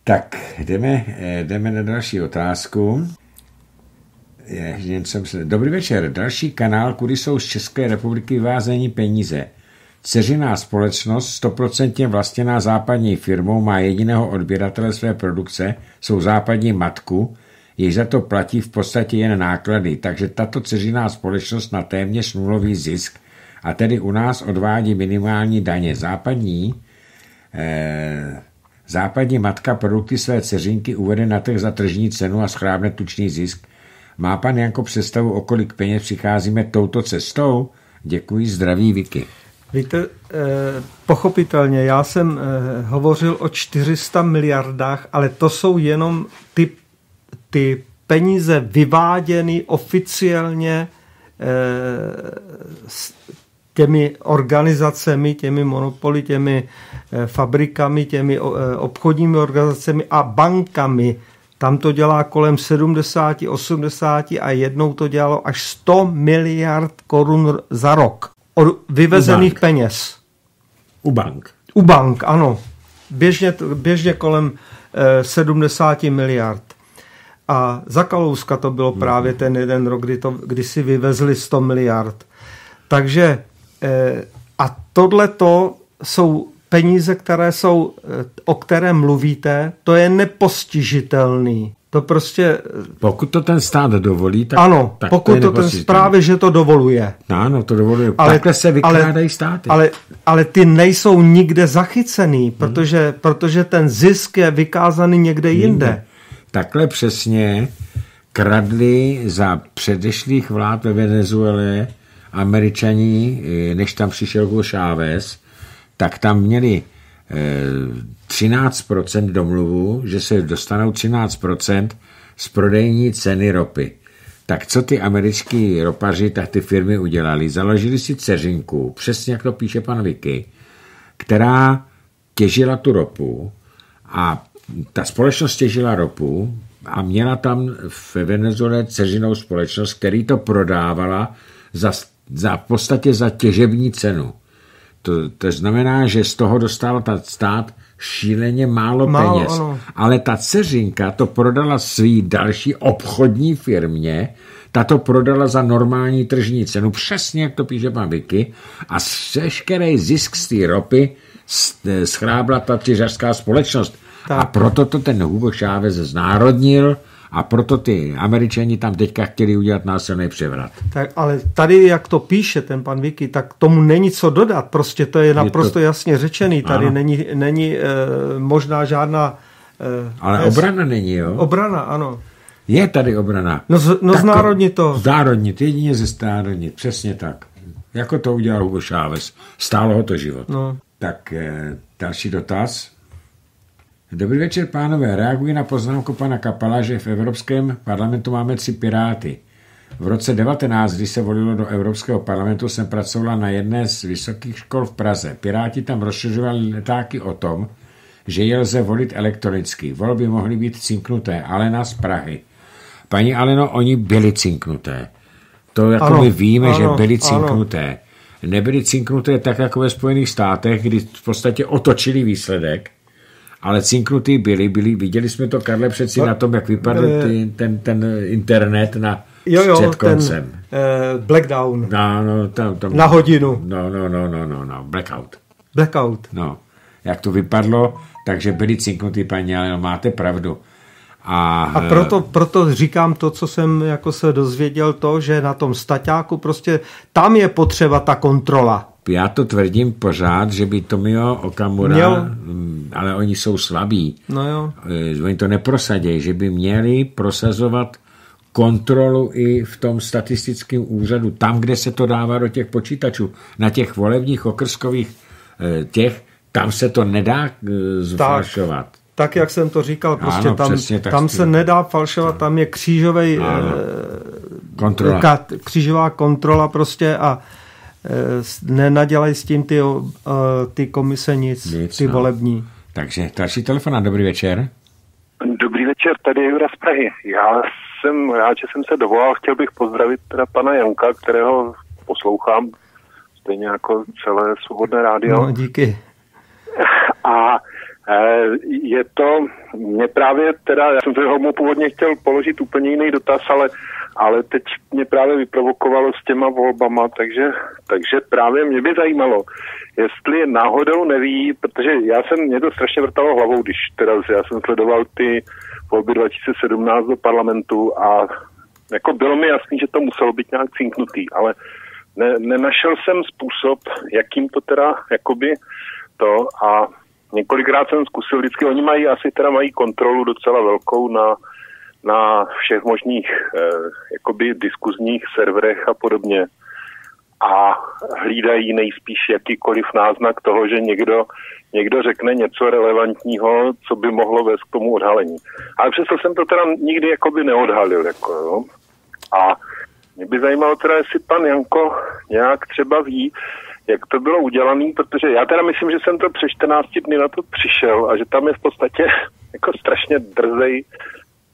Tak, jdeme, eh, jdeme na další otázku. Je, něco se... Dobrý večer. Další kanál, kudy jsou z České republiky vyvázení peníze. Ceřiná společnost, stoprocentně vlastněná západní firmou, má jediného odběratele své produkce, jsou západní matku, jež za to platí v podstatě jen náklady, takže tato ceřiná společnost na téměř nulový zisk a tedy u nás odvádí minimální daně. Západní eh, Západní matka produkty své dceřinky uvede na trh za tržní cenu a schrábne tučný zisk. Má pan Janko představu, o kolik peněz přicházíme touto cestou? Děkuji, zdraví Vicky. Víte, eh, pochopitelně, já jsem eh, hovořil o 400 miliardách, ale to jsou jenom ty, ty peníze vyváděny oficiálně eh, s těmi organizacemi, těmi monopoly, těmi fabrikami, těmi obchodními organizacemi a bankami. Tam to dělá kolem 70, 80 a jednou to dělalo až 100 miliard korun za rok od vyvezených bank. peněz. U bank. U bank, ano. Běžně, běžně kolem eh, 70 miliard. A za Kalouska to bylo právě ten jeden rok, kdy, to, kdy si vyvezli 100 miliard. Takže eh, a tohle to jsou peníze, které jsou, eh, o které mluvíte, to je nepostižitelný. To prostě, eh, Pokud to ten stát dovolí, tak, ano, tak pokud je to ten právě, že to dovoluje. Ano, to dovoluje. Ale, Takhle se vykládají státy. Ale, ale ty nejsou nikde zachycený, Hmm. protože, protože ten zisk je vykázaný někde jinde. Takhle přesně kradli za předešlých vlád ve Venezuele američani, eh, než tam přišel Hugo Chávez, tak tam měli eh, 13% domluvu, že se dostanou 13% z prodejní ceny ropy. Tak co ty američtí ropaři, tak ty firmy udělali? Založili si dceřinku, přesně jak to píše pan Vicky, která těžila tu ropu a ta společnost těžila ropu a měla tam v Venezuele dceřinou společnost, který to prodávala za, za v podstatě za těžební cenu. To, to znamená, že z toho dostal ta stát šíleně málo, Málo, peněz. ano. Ale ta dceřinka to prodala svý další obchodní firmě, ta to prodala za normální tržní cenu, přesně jak to píše pan Vicky, a veškerý zisk z té ropy s- schrábla ta těžařská společnost. Tak. A proto to ten Hugo Chávez znárodnil a proto ty američani tam teďka chtěli udělat násilný převrat. Tak, ale tady, jak to píše ten pan Vicky, tak tomu není co dodat. Prostě to je naprosto to- jasně řečený. Tady Ano. není, není e, možná žádná... E, Ale hez- obrana není, jo? Obrana, ano. Je tady obrana. No, z, no Tak- znárodni to. Znárodnit, jedině ze znárodnit, přesně tak. Jako to udělal Hugo Chávez. Stálo ho to život. No. Tak eh, další dotaz. Dobrý večer, pánové. Reaguji na poznámku pana Kapala, že v Evropském parlamentu máme tři piráty. V roce 19, když se volilo do Evropského parlamentu, jsem pracovala na jedné z vysokých škol v Praze. Piráti tam rozšiřovali letáky o tom, že je lze volit elektronicky. Volby mohly být cinknuté. Alena z Prahy. Paní Aleno, oni byli cinknuté. To jako ano, my víme, ano, že byly cinknuté. Ano. Nebyly cinknuté tak jako ve Spojených státech, kdy v podstatě otočili výsledek, ale cinknutý byli, byli, viděli jsme to, Karle, přeci no, na tom, jak vypadl eh, ty, ten, ten internet na jo, jo, před koncem. Ten, uh, blackdown. No, no, tam, tam, na hodinu. No, no, no, no, no, no, blackout. Blackout. No, jak to vypadlo, takže byli cinknutý, paní, ale máte pravdu. A, a proto, proto říkám to, co jsem jako se dozvěděl, to, že na tom staťáku prostě tam je potřeba ta kontrola. Já to tvrdím pořád, že by Tomio Okamura, Měl... Mm, ale oni jsou slabí, no jo. Eh, oni to neprosadějí, že by měli prosazovat kontrolu i v tom statistickém úřadu, tam, kde se to dává do těch počítačů, na těch volebních okrskových eh, těch, tam se to nedá eh, zfalšovat. Tak, jak jsem to říkal, prostě ano, tam, přesně, tam se nedá falšovat, tam je křížový, eh, kontrola. Křížová kontrola prostě a nenadělají s tím ty, uh, ty komise nic, nic ty no. volební. Takže další telefon dobrý večer. Dobrý večer, tady je Jura z Prahy. Já jsem rád, že jsem se dovolal, chtěl bych pozdravit teda pana Janka, kterého poslouchám, stejně jako celé svobodné rádio. No, díky. A Eh, je to, mě právě teda, já jsem se ho mu původně chtěl položit úplně jiný dotaz, ale, ale teď mě právě vyprovokovalo s těma volbama, takže, takže právě mě by zajímalo, jestli náhodou neví, protože já jsem, mě to strašně vrtalo hlavou, když teda já jsem sledoval ty volby 2017 do parlamentu a jako bylo mi jasný, že to muselo být nějak cinknutý, ale ne, nenašel jsem způsob, jakým to teda jakoby to a Několikrát jsem zkusil, vždycky oni mají, asi teda mají kontrolu docela velkou na, na všech možných eh, jakoby diskuzních serverech a podobně a hlídají nejspíš jakýkoliv náznak toho, že někdo, někdo řekne něco relevantního, co by mohlo vést k tomu odhalení. Ale přesto jsem to teda nikdy jakoby neodhalil. Jako, jo. A mě by zajímalo teda, jestli pan Janko nějak třeba ví, jak to bylo udělané, protože já teda myslím, že jsem to přes 14 dny na to přišel a že tam je v podstatě jako strašně drzej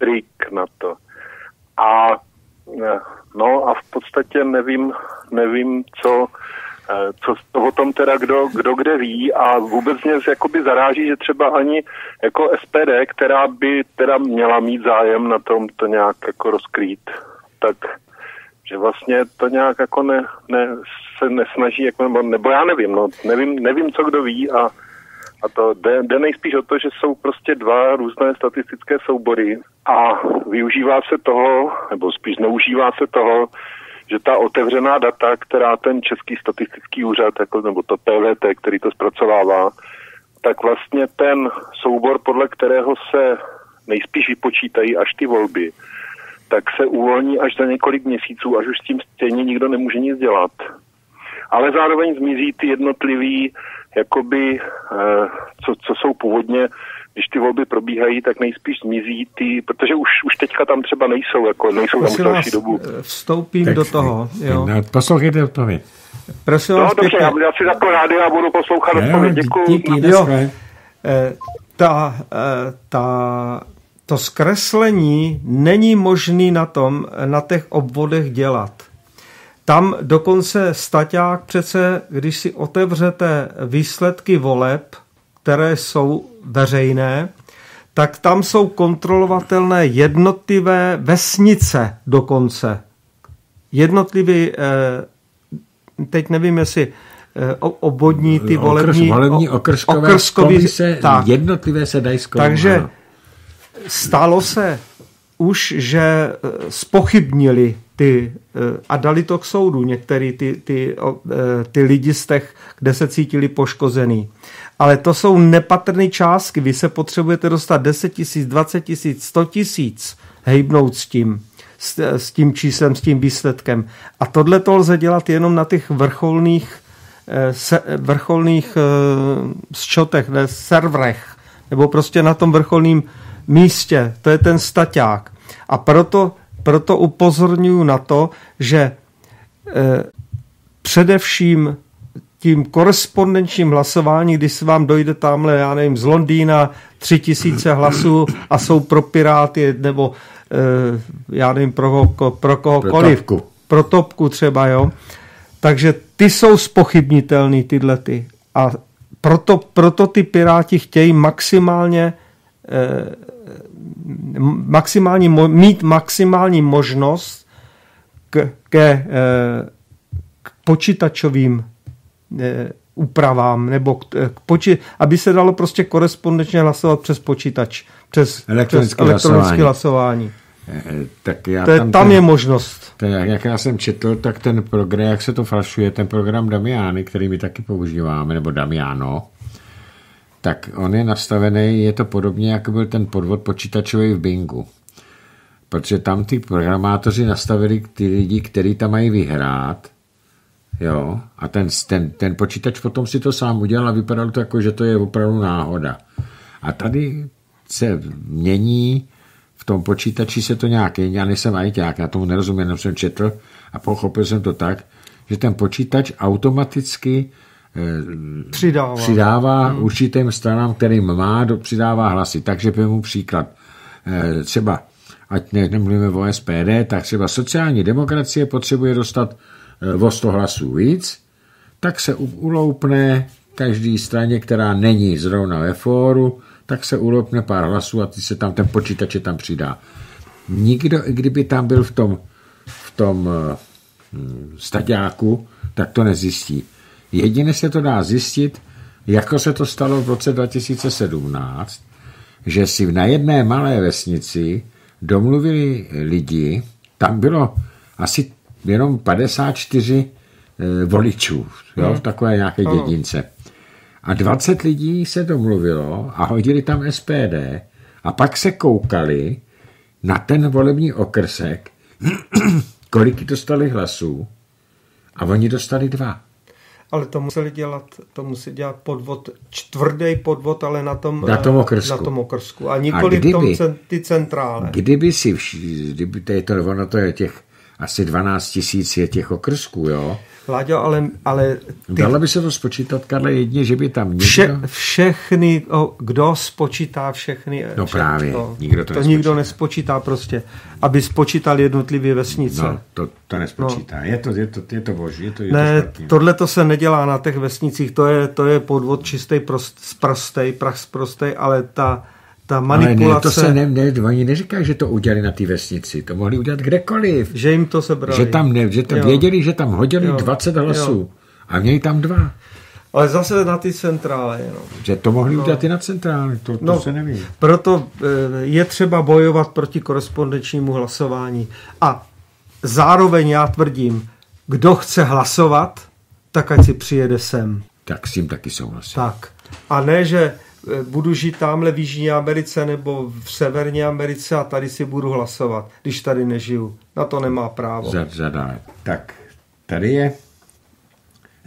trik na to. A no a v podstatě nevím, nevím, co, eh, co o tom teda kdo, kdo kde ví a vůbec mě jakoby zaráží, že třeba ani jako SPD, která by teda měla mít zájem na tom to nějak jako rozkrýt, tak že vlastně to nějak jako ne, ne, se nesnaží, jako, nebo, nebo já nevím, no, nevím, nevím, co kdo ví a, a to jde, jde nejspíš o to, že jsou prostě dva různé statistické soubory a využívá se toho, nebo spíš neužívá se toho, že ta otevřená data, která ten Český statistický úřad, jako, nebo to PVT, který to zpracovává, tak vlastně ten soubor, podle kterého se nejspíš vypočítají až ty volby, tak se uvolní až za několik měsíců, až už s tím stejně nikdo nemůže nic dělat. Ale zároveň zmizí ty jednotlivý, jakoby, eh, co, co jsou původně, když ty volby probíhají, tak nejspíš zmizí ty, protože už, už teďka tam třeba nejsou, jako nejsou tam už další dobu. Eh, vstoupím tak, do toho. Jo. No, poslouchejte odpověď. Prosím no, dobře, já, já si zapnu rádio a budu poslouchat odpověď. Děkuji. Díky, jo. Eh, ta, ta to zkreslení není možný na tom, na těch obvodech dělat. Tam dokonce staťák přece, když si otevřete výsledky voleb, které jsou veřejné, tak tam jsou kontrolovatelné jednotlivé vesnice dokonce. Jednotlivý, eh, teď nevím, jestli eh, obvodní ty volební, volební okrskové okrskový, komise, tak, jednotlivé se dají zkoumat. Takže stalo se už, že eh, spochybnili ty eh, a dali to k soudu některý ty, ty, eh, ty lidi z těch, kde se cítili poškozený. Ale to jsou nepatrné částky. Vy se potřebujete dostat 10 tisíc, 20 tisíc, 100 tisíc hejbnout s tím, s, s tím číslem, s tím výsledkem. A tohle to lze dělat jenom na těch vrcholných se, vrcholných ščotech, ne, serverech, nebo prostě na tom vrcholným místě. To je ten staťák. A proto, proto upozorňuji na to, že eh, především tím korespondenčním hlasování, když se vám dojde tamhle, já nevím, z Londýna tři tisíce hlasů a jsou pro Piráty, nebo eh, já nevím, pro, pro kohokoliv. Pro topku. pro topku třeba, jo. Takže ty jsou spochybnitelný, tyhle ty. A proto, proto ty Piráti chtějí maximálně eh, maximální, mít maximální možnost k, ke, eh, k počítačovým eh, úpravám, nebo k, k poči- aby se dalo prostě korespondenčně hlasovat přes počítač, přes elektronické, přes elektronické hlasování. hlasování. Tak já to je, tam, tam ten, je možnost. To, jak já jsem četl, tak ten program, jak se to falšuje, ten program Damiany, který my taky používáme, nebo Damiano, tak on je nastavený, je to podobně, jako byl ten podvod počítačový v Bingu. Protože tam ty programátoři nastavili ty lidi, kteří tam mají vyhrát, jo, a ten, ten, ten počítač potom si to sám udělal a vypadalo to jako, že to je opravdu náhoda. A tady se mění, v tom počítači se to nějak, já nejsem ajťák, já tomu nerozumím, jenom jsem četl a pochopil jsem to tak, že ten počítač automaticky přidává, přidává hmm. určitým stranám, kterým má, do, přidává hlasy. Takže mu příklad. Eh, třeba, ať ne, nemluvíme o SPD, tak třeba sociální demokracie potřebuje dostat eh, o 100 hlasů víc, tak se uloupne každý straně, která není zrovna ve fóru, tak se uloupne pár hlasů a ty se tam ten počítač tam přidá. Nikdo, i kdyby tam byl v tom, v tom uh, staďáku, tak to nezjistí. Jedině se to dá zjistit, jako se to stalo v roce 2017, že si na jedné malé vesnici domluvili lidi, tam bylo asi jenom 54 e, voličů jo, v hmm. takové nějaké dědince. A 20 lidí se domluvilo a hodili tam SPD a pak se koukali na ten volební okrsek, kolik dostali hlasů a oni dostali dva ale to museli dělat, to musí dělat podvod, čtvrdý podvod, ale na tom, na tom okrsku. Na tom okrsku a nikoli a kdyby, v tom ty centrále. Kdyby si, kdyby to je to, ono to je těch asi 12 tisíc je těch okrsků, jo? Láďo, ale... ale ty... Dalo by se to spočítat, Karle, jedině, že by tam někdo... Vše, všechny, o, kdo spočítá všechny... No vše, právě, to, nikdo to, to nikdo nespočítá prostě, aby spočítal jednotlivé vesnice. No, to, to nespočítá. No. Je, to, je, to, je to boží, je to, je ne, to tohle to se nedělá na těch vesnicích, to je, to je podvod čistý prost, prostej, prach z prostej, ale ta ta manipulace... Ale ne, to se ne, ne, oni neříkají, že to udělali na té vesnici, to mohli udělat kdekoliv. Že jim to sebrali. Že tam, ne, že tam věděli, že tam hodili jo. 20 hlasů jo. a měli tam dva. Ale zase na ty centrále jenom. Že to mohli no. udělat i na centrále, to, to no, se neví. Proto eh, je třeba bojovat proti korespondenčnímu hlasování. A zároveň já tvrdím, kdo chce hlasovat, tak ať si přijede sem. Tak s tím taky souhlasím. Tak. A ne, že budu žít tamhle v Jižní Americe nebo v Severní Americe a tady si budu hlasovat, když tady nežiju. Na to nemá právo. Zadá. Tak, tady je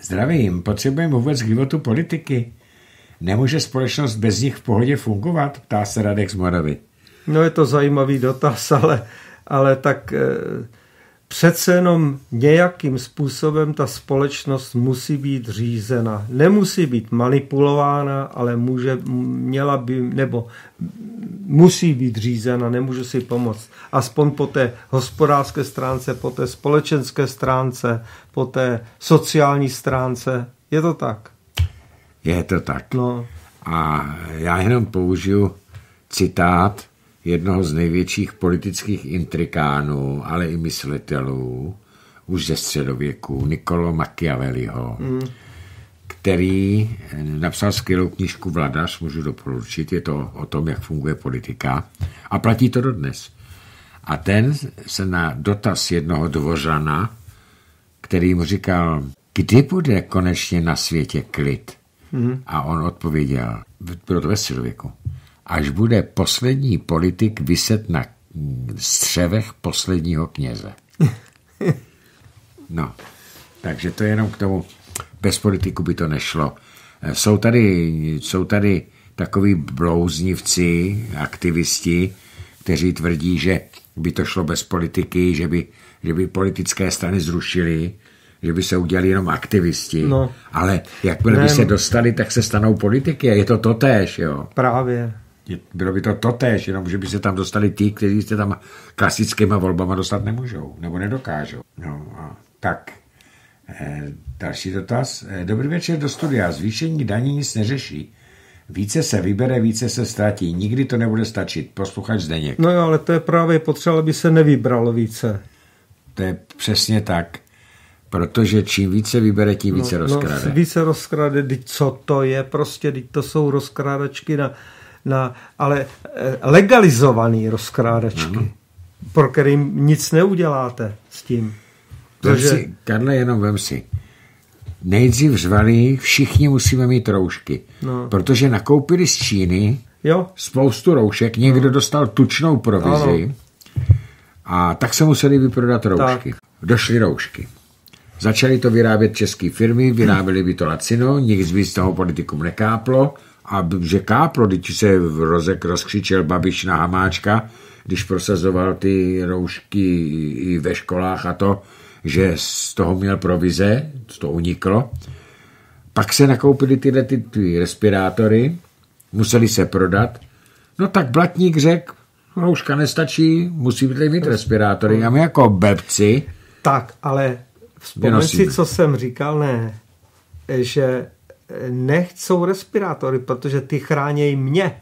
zdravím. Potřebujeme vůbec k životu politiky. Nemůže společnost bez nich v pohodě fungovat? Ptá se Radek z Moravy. No je to zajímavý dotaz, ale, ale tak... Eh, přece jenom nějakým způsobem ta společnost musí být řízena. Nemusí být manipulována, ale může, měla by, nebo musí být řízena, nemůžu si pomoct. Aspoň po té hospodářské stránce, po té společenské stránce, po té sociální stránce. Je to tak? Je to tak. No. A já jenom použiju citát jednoho z největších politických intrikánů, ale i myslitelů, už ze středověku, Nikolo Machiavelliho, mm. který napsal skvělou knižku Vladař, můžu doporučit, je to o tom, jak funguje politika a platí to dodnes. A ten se na dotaz jednoho dvořana, který mu říkal, kdy bude konečně na světě klid? Mm. A on odpověděl, bylo to ve středověku, až bude poslední politik vyset na střevech posledního kněze. No, takže to je jenom k tomu, bez politiku by to nešlo. Jsou tady, jsou tady takový blouznivci, aktivisti, kteří tvrdí, že by to šlo bez politiky, že by, že by politické strany zrušili, že by se udělali jenom aktivisti, no. ale jakmile by se dostali, tak se stanou politiky a je to totéž, jo. Právě. Bylo by to totéž, jenom že by se tam dostali ti, kteří se tam klasickýma volbama dostat nemůžou, nebo nedokážou. No, a tak, e, další dotaz. E, dobrý večer do studia. Zvýšení daní nic neřeší. Více se vybere, více se ztratí. Nikdy to nebude stačit. Posluchač Zdeněk. No jo, ale to je právě potřeba, aby se nevybralo více. To je přesně tak. Protože čím více vybere, tím no, více no, rozkrade. No, více rozkrade, co to je prostě, to jsou rozkrádačky na, na ale eh, legalizovaný rozkrádačky, ano. pro kterým nic neuděláte s tím. Protože... Si, Karle, jenom vem si. Nejdřív řvali, všichni musíme mít roušky, no. protože nakoupili z Číny jo. spoustu roušek, někdo no. dostal tučnou provizi ano. a tak se museli vyprodat roušky. Tak. Došly roušky. Začali to vyrábět české firmy, vyráběli by to lacino, nic by z toho politikům nekáplo, a že káplo, když se rozek rozkřičel Babiš na Hamáčka, když prosazoval ty roušky i ve školách a to, že z toho měl provize, to uniklo. Pak se nakoupili tyhle ty, ty respirátory, museli se prodat. No tak Blatník řekl, rouška nestačí, musí mít respirátory. A my jako bebci... Tak, ale Vzpomeň si, co jsem říkal, ne, že nechcou respirátory, protože ty chránějí mě.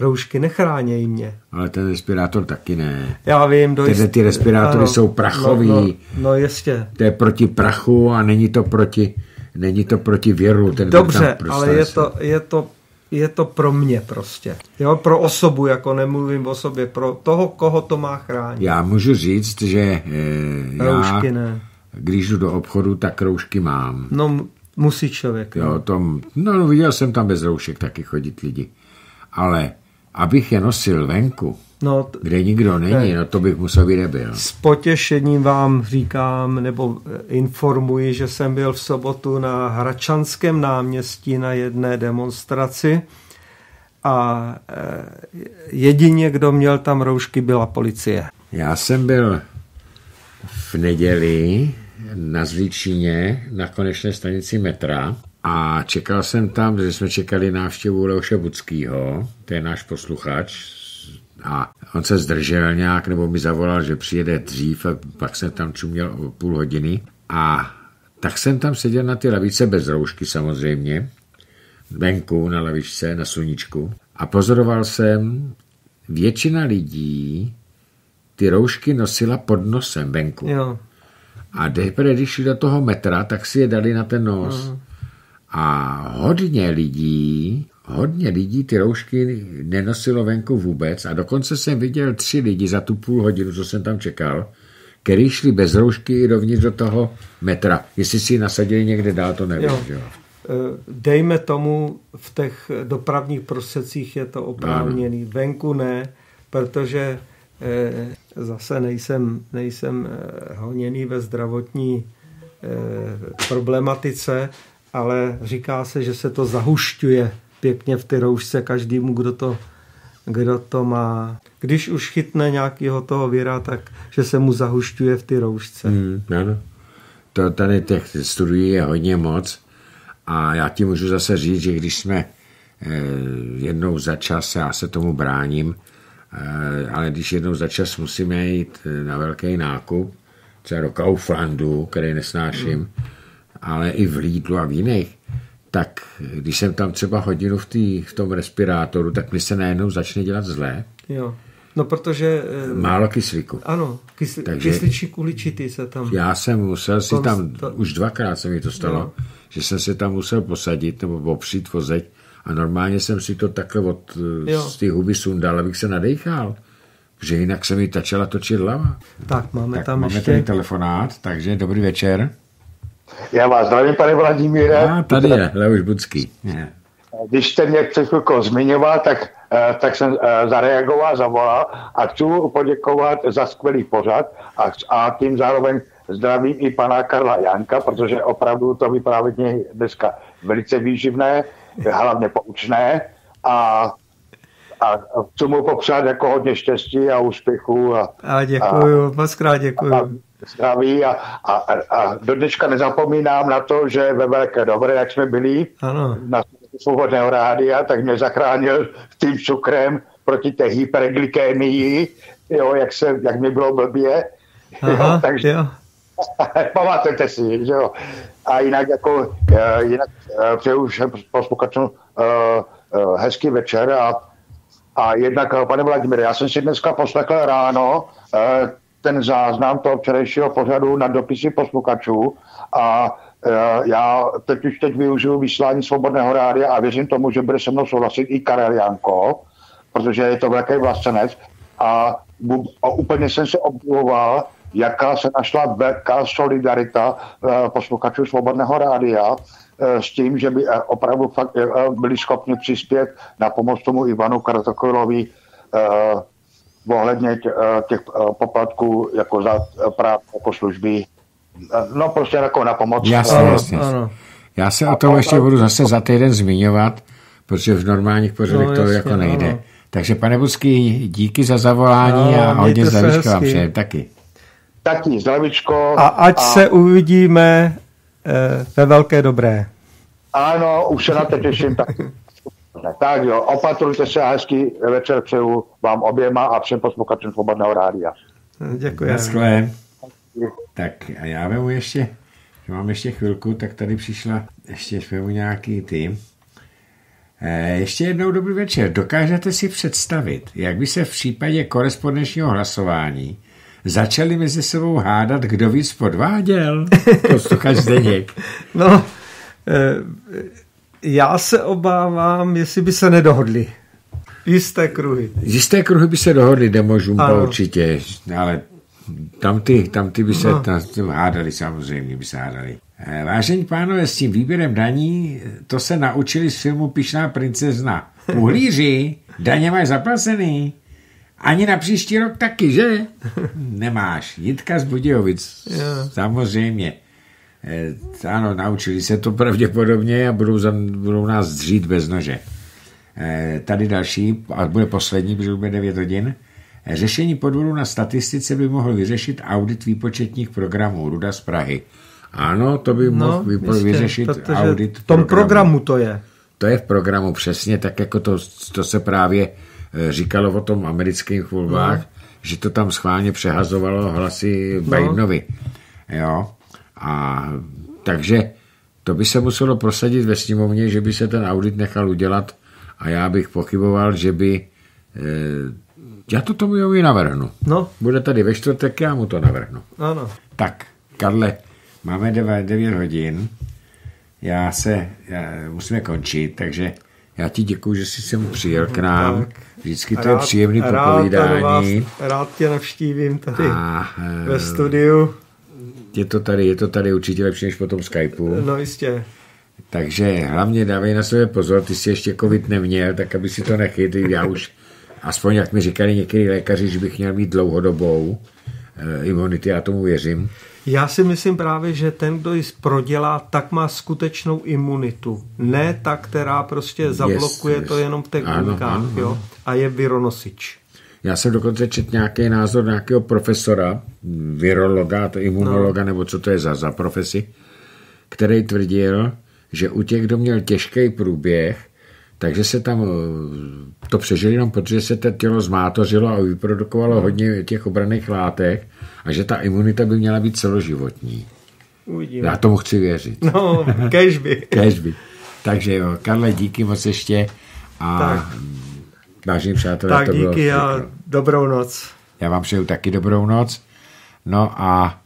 Roušky nechránějí mě. Ale ten respirátor taky ne. Já vím. Do Tyhle ty respirátory ano, jsou prachový. No, no, no jistě. To je proti prachu a není to proti, není to proti věru. Ten Dobře, prostě ale je to, je to je to pro mě prostě. Jo, pro osobu, jako nemluvím o sobě, pro toho, koho to má chránit. Já můžu říct, že e, já, Roušky ne když jdu do obchodu, tak roušky mám. No, musí člověk. Jo, no. tom, no, no, viděl jsem tam bez roušek taky chodit lidi. Ale abych je nosil venku, no, t- kde nikdo není, ne. no to bych musel být nebyl. S potěšením vám říkám, nebo eh, informuji, že jsem byl v sobotu na Hračanském náměstí na jedné demonstraci a eh, jedině, kdo měl tam roušky, byla policie. Já jsem byl v neděli na Zlíčině na konečné stanici metra a čekal jsem tam, že jsme čekali návštěvu Leoše Budskýho, to je náš posluchač, a on se zdržel nějak, nebo mi zavolal, že přijede dřív a pak jsem tam čuměl o půl hodiny a tak jsem tam seděl na ty lavice bez roušky samozřejmě, venku na lavičce, na sluníčku a pozoroval jsem, většina lidí ty roušky nosila pod nosem venku. Jo. A teprve, když šli do toho metra, tak si je dali na ten nos. Mm. A hodně lidí, hodně lidí ty roušky nenosilo venku vůbec a dokonce jsem viděl tři lidi za tu půl hodinu, co jsem tam čekal, který šli bez roušky i dovnitř do toho metra. Jestli si ji nasadili někde dál, to nevím. Jo. Jo. Eh, dejme tomu, v těch dopravních prostředcích je to oprávněný. Venku ne, protože zase nejsem, nejsem eh, honěný ve zdravotní eh, problematice, ale říká se, že se to zahušťuje pěkně v ty roušce každému, kdo to, kdo to má. Když už chytne nějakého toho víra, tak že se mu zahušťuje v ty roušce. Hmm, ano. To tady těch studií je hodně moc a já ti můžu zase říct, že když jsme jednou za čas, já se tomu bráním, Eh, ale když jednou za čas musíme jít eh, na velký nákup, třeba do Kauflandu, který nesnáším, mm. ale i v Lidlu a v jiných, tak když jsem tam třeba hodinu v, tý, v tom respirátoru, tak mi se najednou začne dělat zlé. Jo. No protože... Eh, Málo kyslíku. Ano, kysl, Takže kysličí kuličity se tam... Já jsem musel si tam, to... už dvakrát se mi to stalo, no. že jsem se tam musel posadit nebo opřít vozeď a normálně jsem si to takhle od, z té huby sundal, abych se nadechal. Že jinak se mi tačela točit hlava. Tak, máme tak tam máme ještě... tady telefonát, takže dobrý večer. Já vás zdravím, pane Vladimíre. A tady je, Leoš Budský. Když jste mě před chvilkou zmiňoval, tak, eh, tak jsem eh, zareagoval, zavolal a chci poděkovat za skvělý pořad a, a tím zároveň zdravím i pana Karla Janka, protože opravdu to vyprávění dneska velice výživné hlavně poučné a, a chci mu popřát jako hodně štěstí a úspěchu. A, a děkuju, moc krát děkuju. A, zdraví a, a, a do dneška nezapomínám na to, že ve Velké Dobré, jak jsme byli ano. na svobodného rádia, tak mě zachránil tím cukrem proti té hyperglykémii, jo, jak, se, jak mi bylo blbě. Aha, jo, takže, jo. pamatujete si, že jo. A jinak jako, eh, jinak eh, přeju všem posluchačům uh, hezký večer a, a jednak, pane Vladimír, já jsem si dneska poslechl ráno ten záznam toho včerejšího pořadu na dopisy posluchačů a já teď už teď využiju vysílání Svobodného rádia a věřím tomu, že bude se mnou souhlasit i Karel Janko, protože je to velký vlastenec a, a úplně jsem se obdivoval, jaká se našla velká solidarita uh, posluchačů Svobodného rádia uh, s tím, že by uh, opravdu fakt byli schopni přispět na pomoc tomu Ivanu Kartokolovi uh, ohledně tě, těch poplatků jako za práv jako služby. No prostě jako na pomoc. Jasně, jasně. Ano. Já se o tom ještě budu zase za týden zmiňovat, protože v normálních pořadech no, to jako nejde. Ano. Takže pane Busky, díky za zavolání no, a hodně zdravíčko vám všem taky. Taky zdravíčko. A ať a... se uvidíme e, ve velké dobré. Ano, už se na to těším taky. Tak jo, opatrujte se a hezký večer přeju vám oběma a všem posluchačům Svobodného rádia. Děkuji. Naschle. Tak a já vemu ještě, že mám ještě chvilku, tak tady přišla ještě vemu nějaký ty Eh, ještě jednou dobrý večer. Dokážete si představit, jak by se v případě korespondenčního hlasování začali mezi sebou hádat, kdo víc podváděl? Posluchač Zdeněk. No, eh, já se obávám, jestli by se nedohodli. Jisté kruhy. Jisté kruhy by se dohodli, demožumba určitě, ale tam ty, tam ty by se no. tam, tam hádali samozřejmě, by se hádali. Eh, vážení pánové, s tím výběrem daní, to se naučili z filmu Pišná princezna. Uhlíři, daně máš zaplacený. Ani na příští rok taky, že? Nemáš. Jitka z Budějovic. Yeah. Samozřejmě. E, ano, naučili se to pravděpodobně a budou, za, budou nás dřít bez nože. E, tady další, a bude poslední, protože bude 9 hodin. E, řešení podvodu na statistice by mohl vyřešit audit výpočetních programů Ruda z Prahy. Ano, to by no, mohl jistě, vyřešit audit. V tom programu. programu to je. To je v programu přesně, tak jako to, to se právě říkalo o tom amerických volbách, no. že to tam schválně přehazovalo hlasy no. Bidenovi. Jo. A takže to by se muselo prosadit ve sněmovně, že by se ten audit nechal udělat a já bych pochyboval, že by eh, já to tomu i navrhnu. No. Bude tady ve čtvrtek, já mu to navrhnu. Ano. Tak, Karle, Máme 9, 9 hodin. Já se, já, musíme končit, takže já ti děkuji, že jsi sem přijel k nám. Tak. Vždycky to rád, je příjemný popovídání. Rád, rád tě navštívím tady a, ve studiu. Je to tady, je to tady určitě lepší než po tom Skypeu. No jistě. Takže hlavně dávej na sebe pozor, ty jsi ještě covid neměl, tak aby si to nechytil. Já už, aspoň jak mi říkali někteří lékaři, že bych měl mít dlouhodobou eh, imunity, já tomu věřím. Já si myslím právě, že ten, kdo ji prodělá, tak má skutečnou imunitu. Ne ta, která prostě zablokuje yes, yes. to jenom v těch buňkách jo, a je vironosič. Já jsem dokonce četl nějaký názor nějakého profesora, virologa, to imunologa, no. nebo co to je za, za profesi, který tvrdil, že u těch, kdo měl těžký průběh, takže se tam to přežili jenom protože se to tělo zmátořilo a vyprodukovalo no. hodně těch obraných látek a že ta imunita by měla být celoživotní. Uvidíme. Já tomu chci věřit. No, kežby. kežby. Takže jo, Karle, díky moc ještě a tak. vážení přátelé, tak to díky bylo a dobrou noc. Já vám přeju taky dobrou noc. No a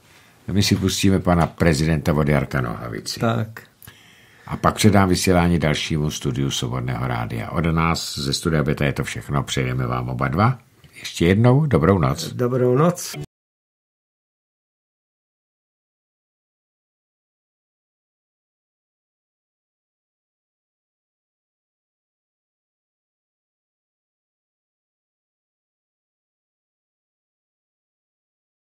my si pustíme pana prezidenta Vodjarka Nohavici. Tak. A pak předám vysílání dalšímu studiu Svobodného rádia. Od nás ze studia Beta je to všechno. Přejeme vám oba dva. Ještě jednou dobrou noc. Dobrou noc.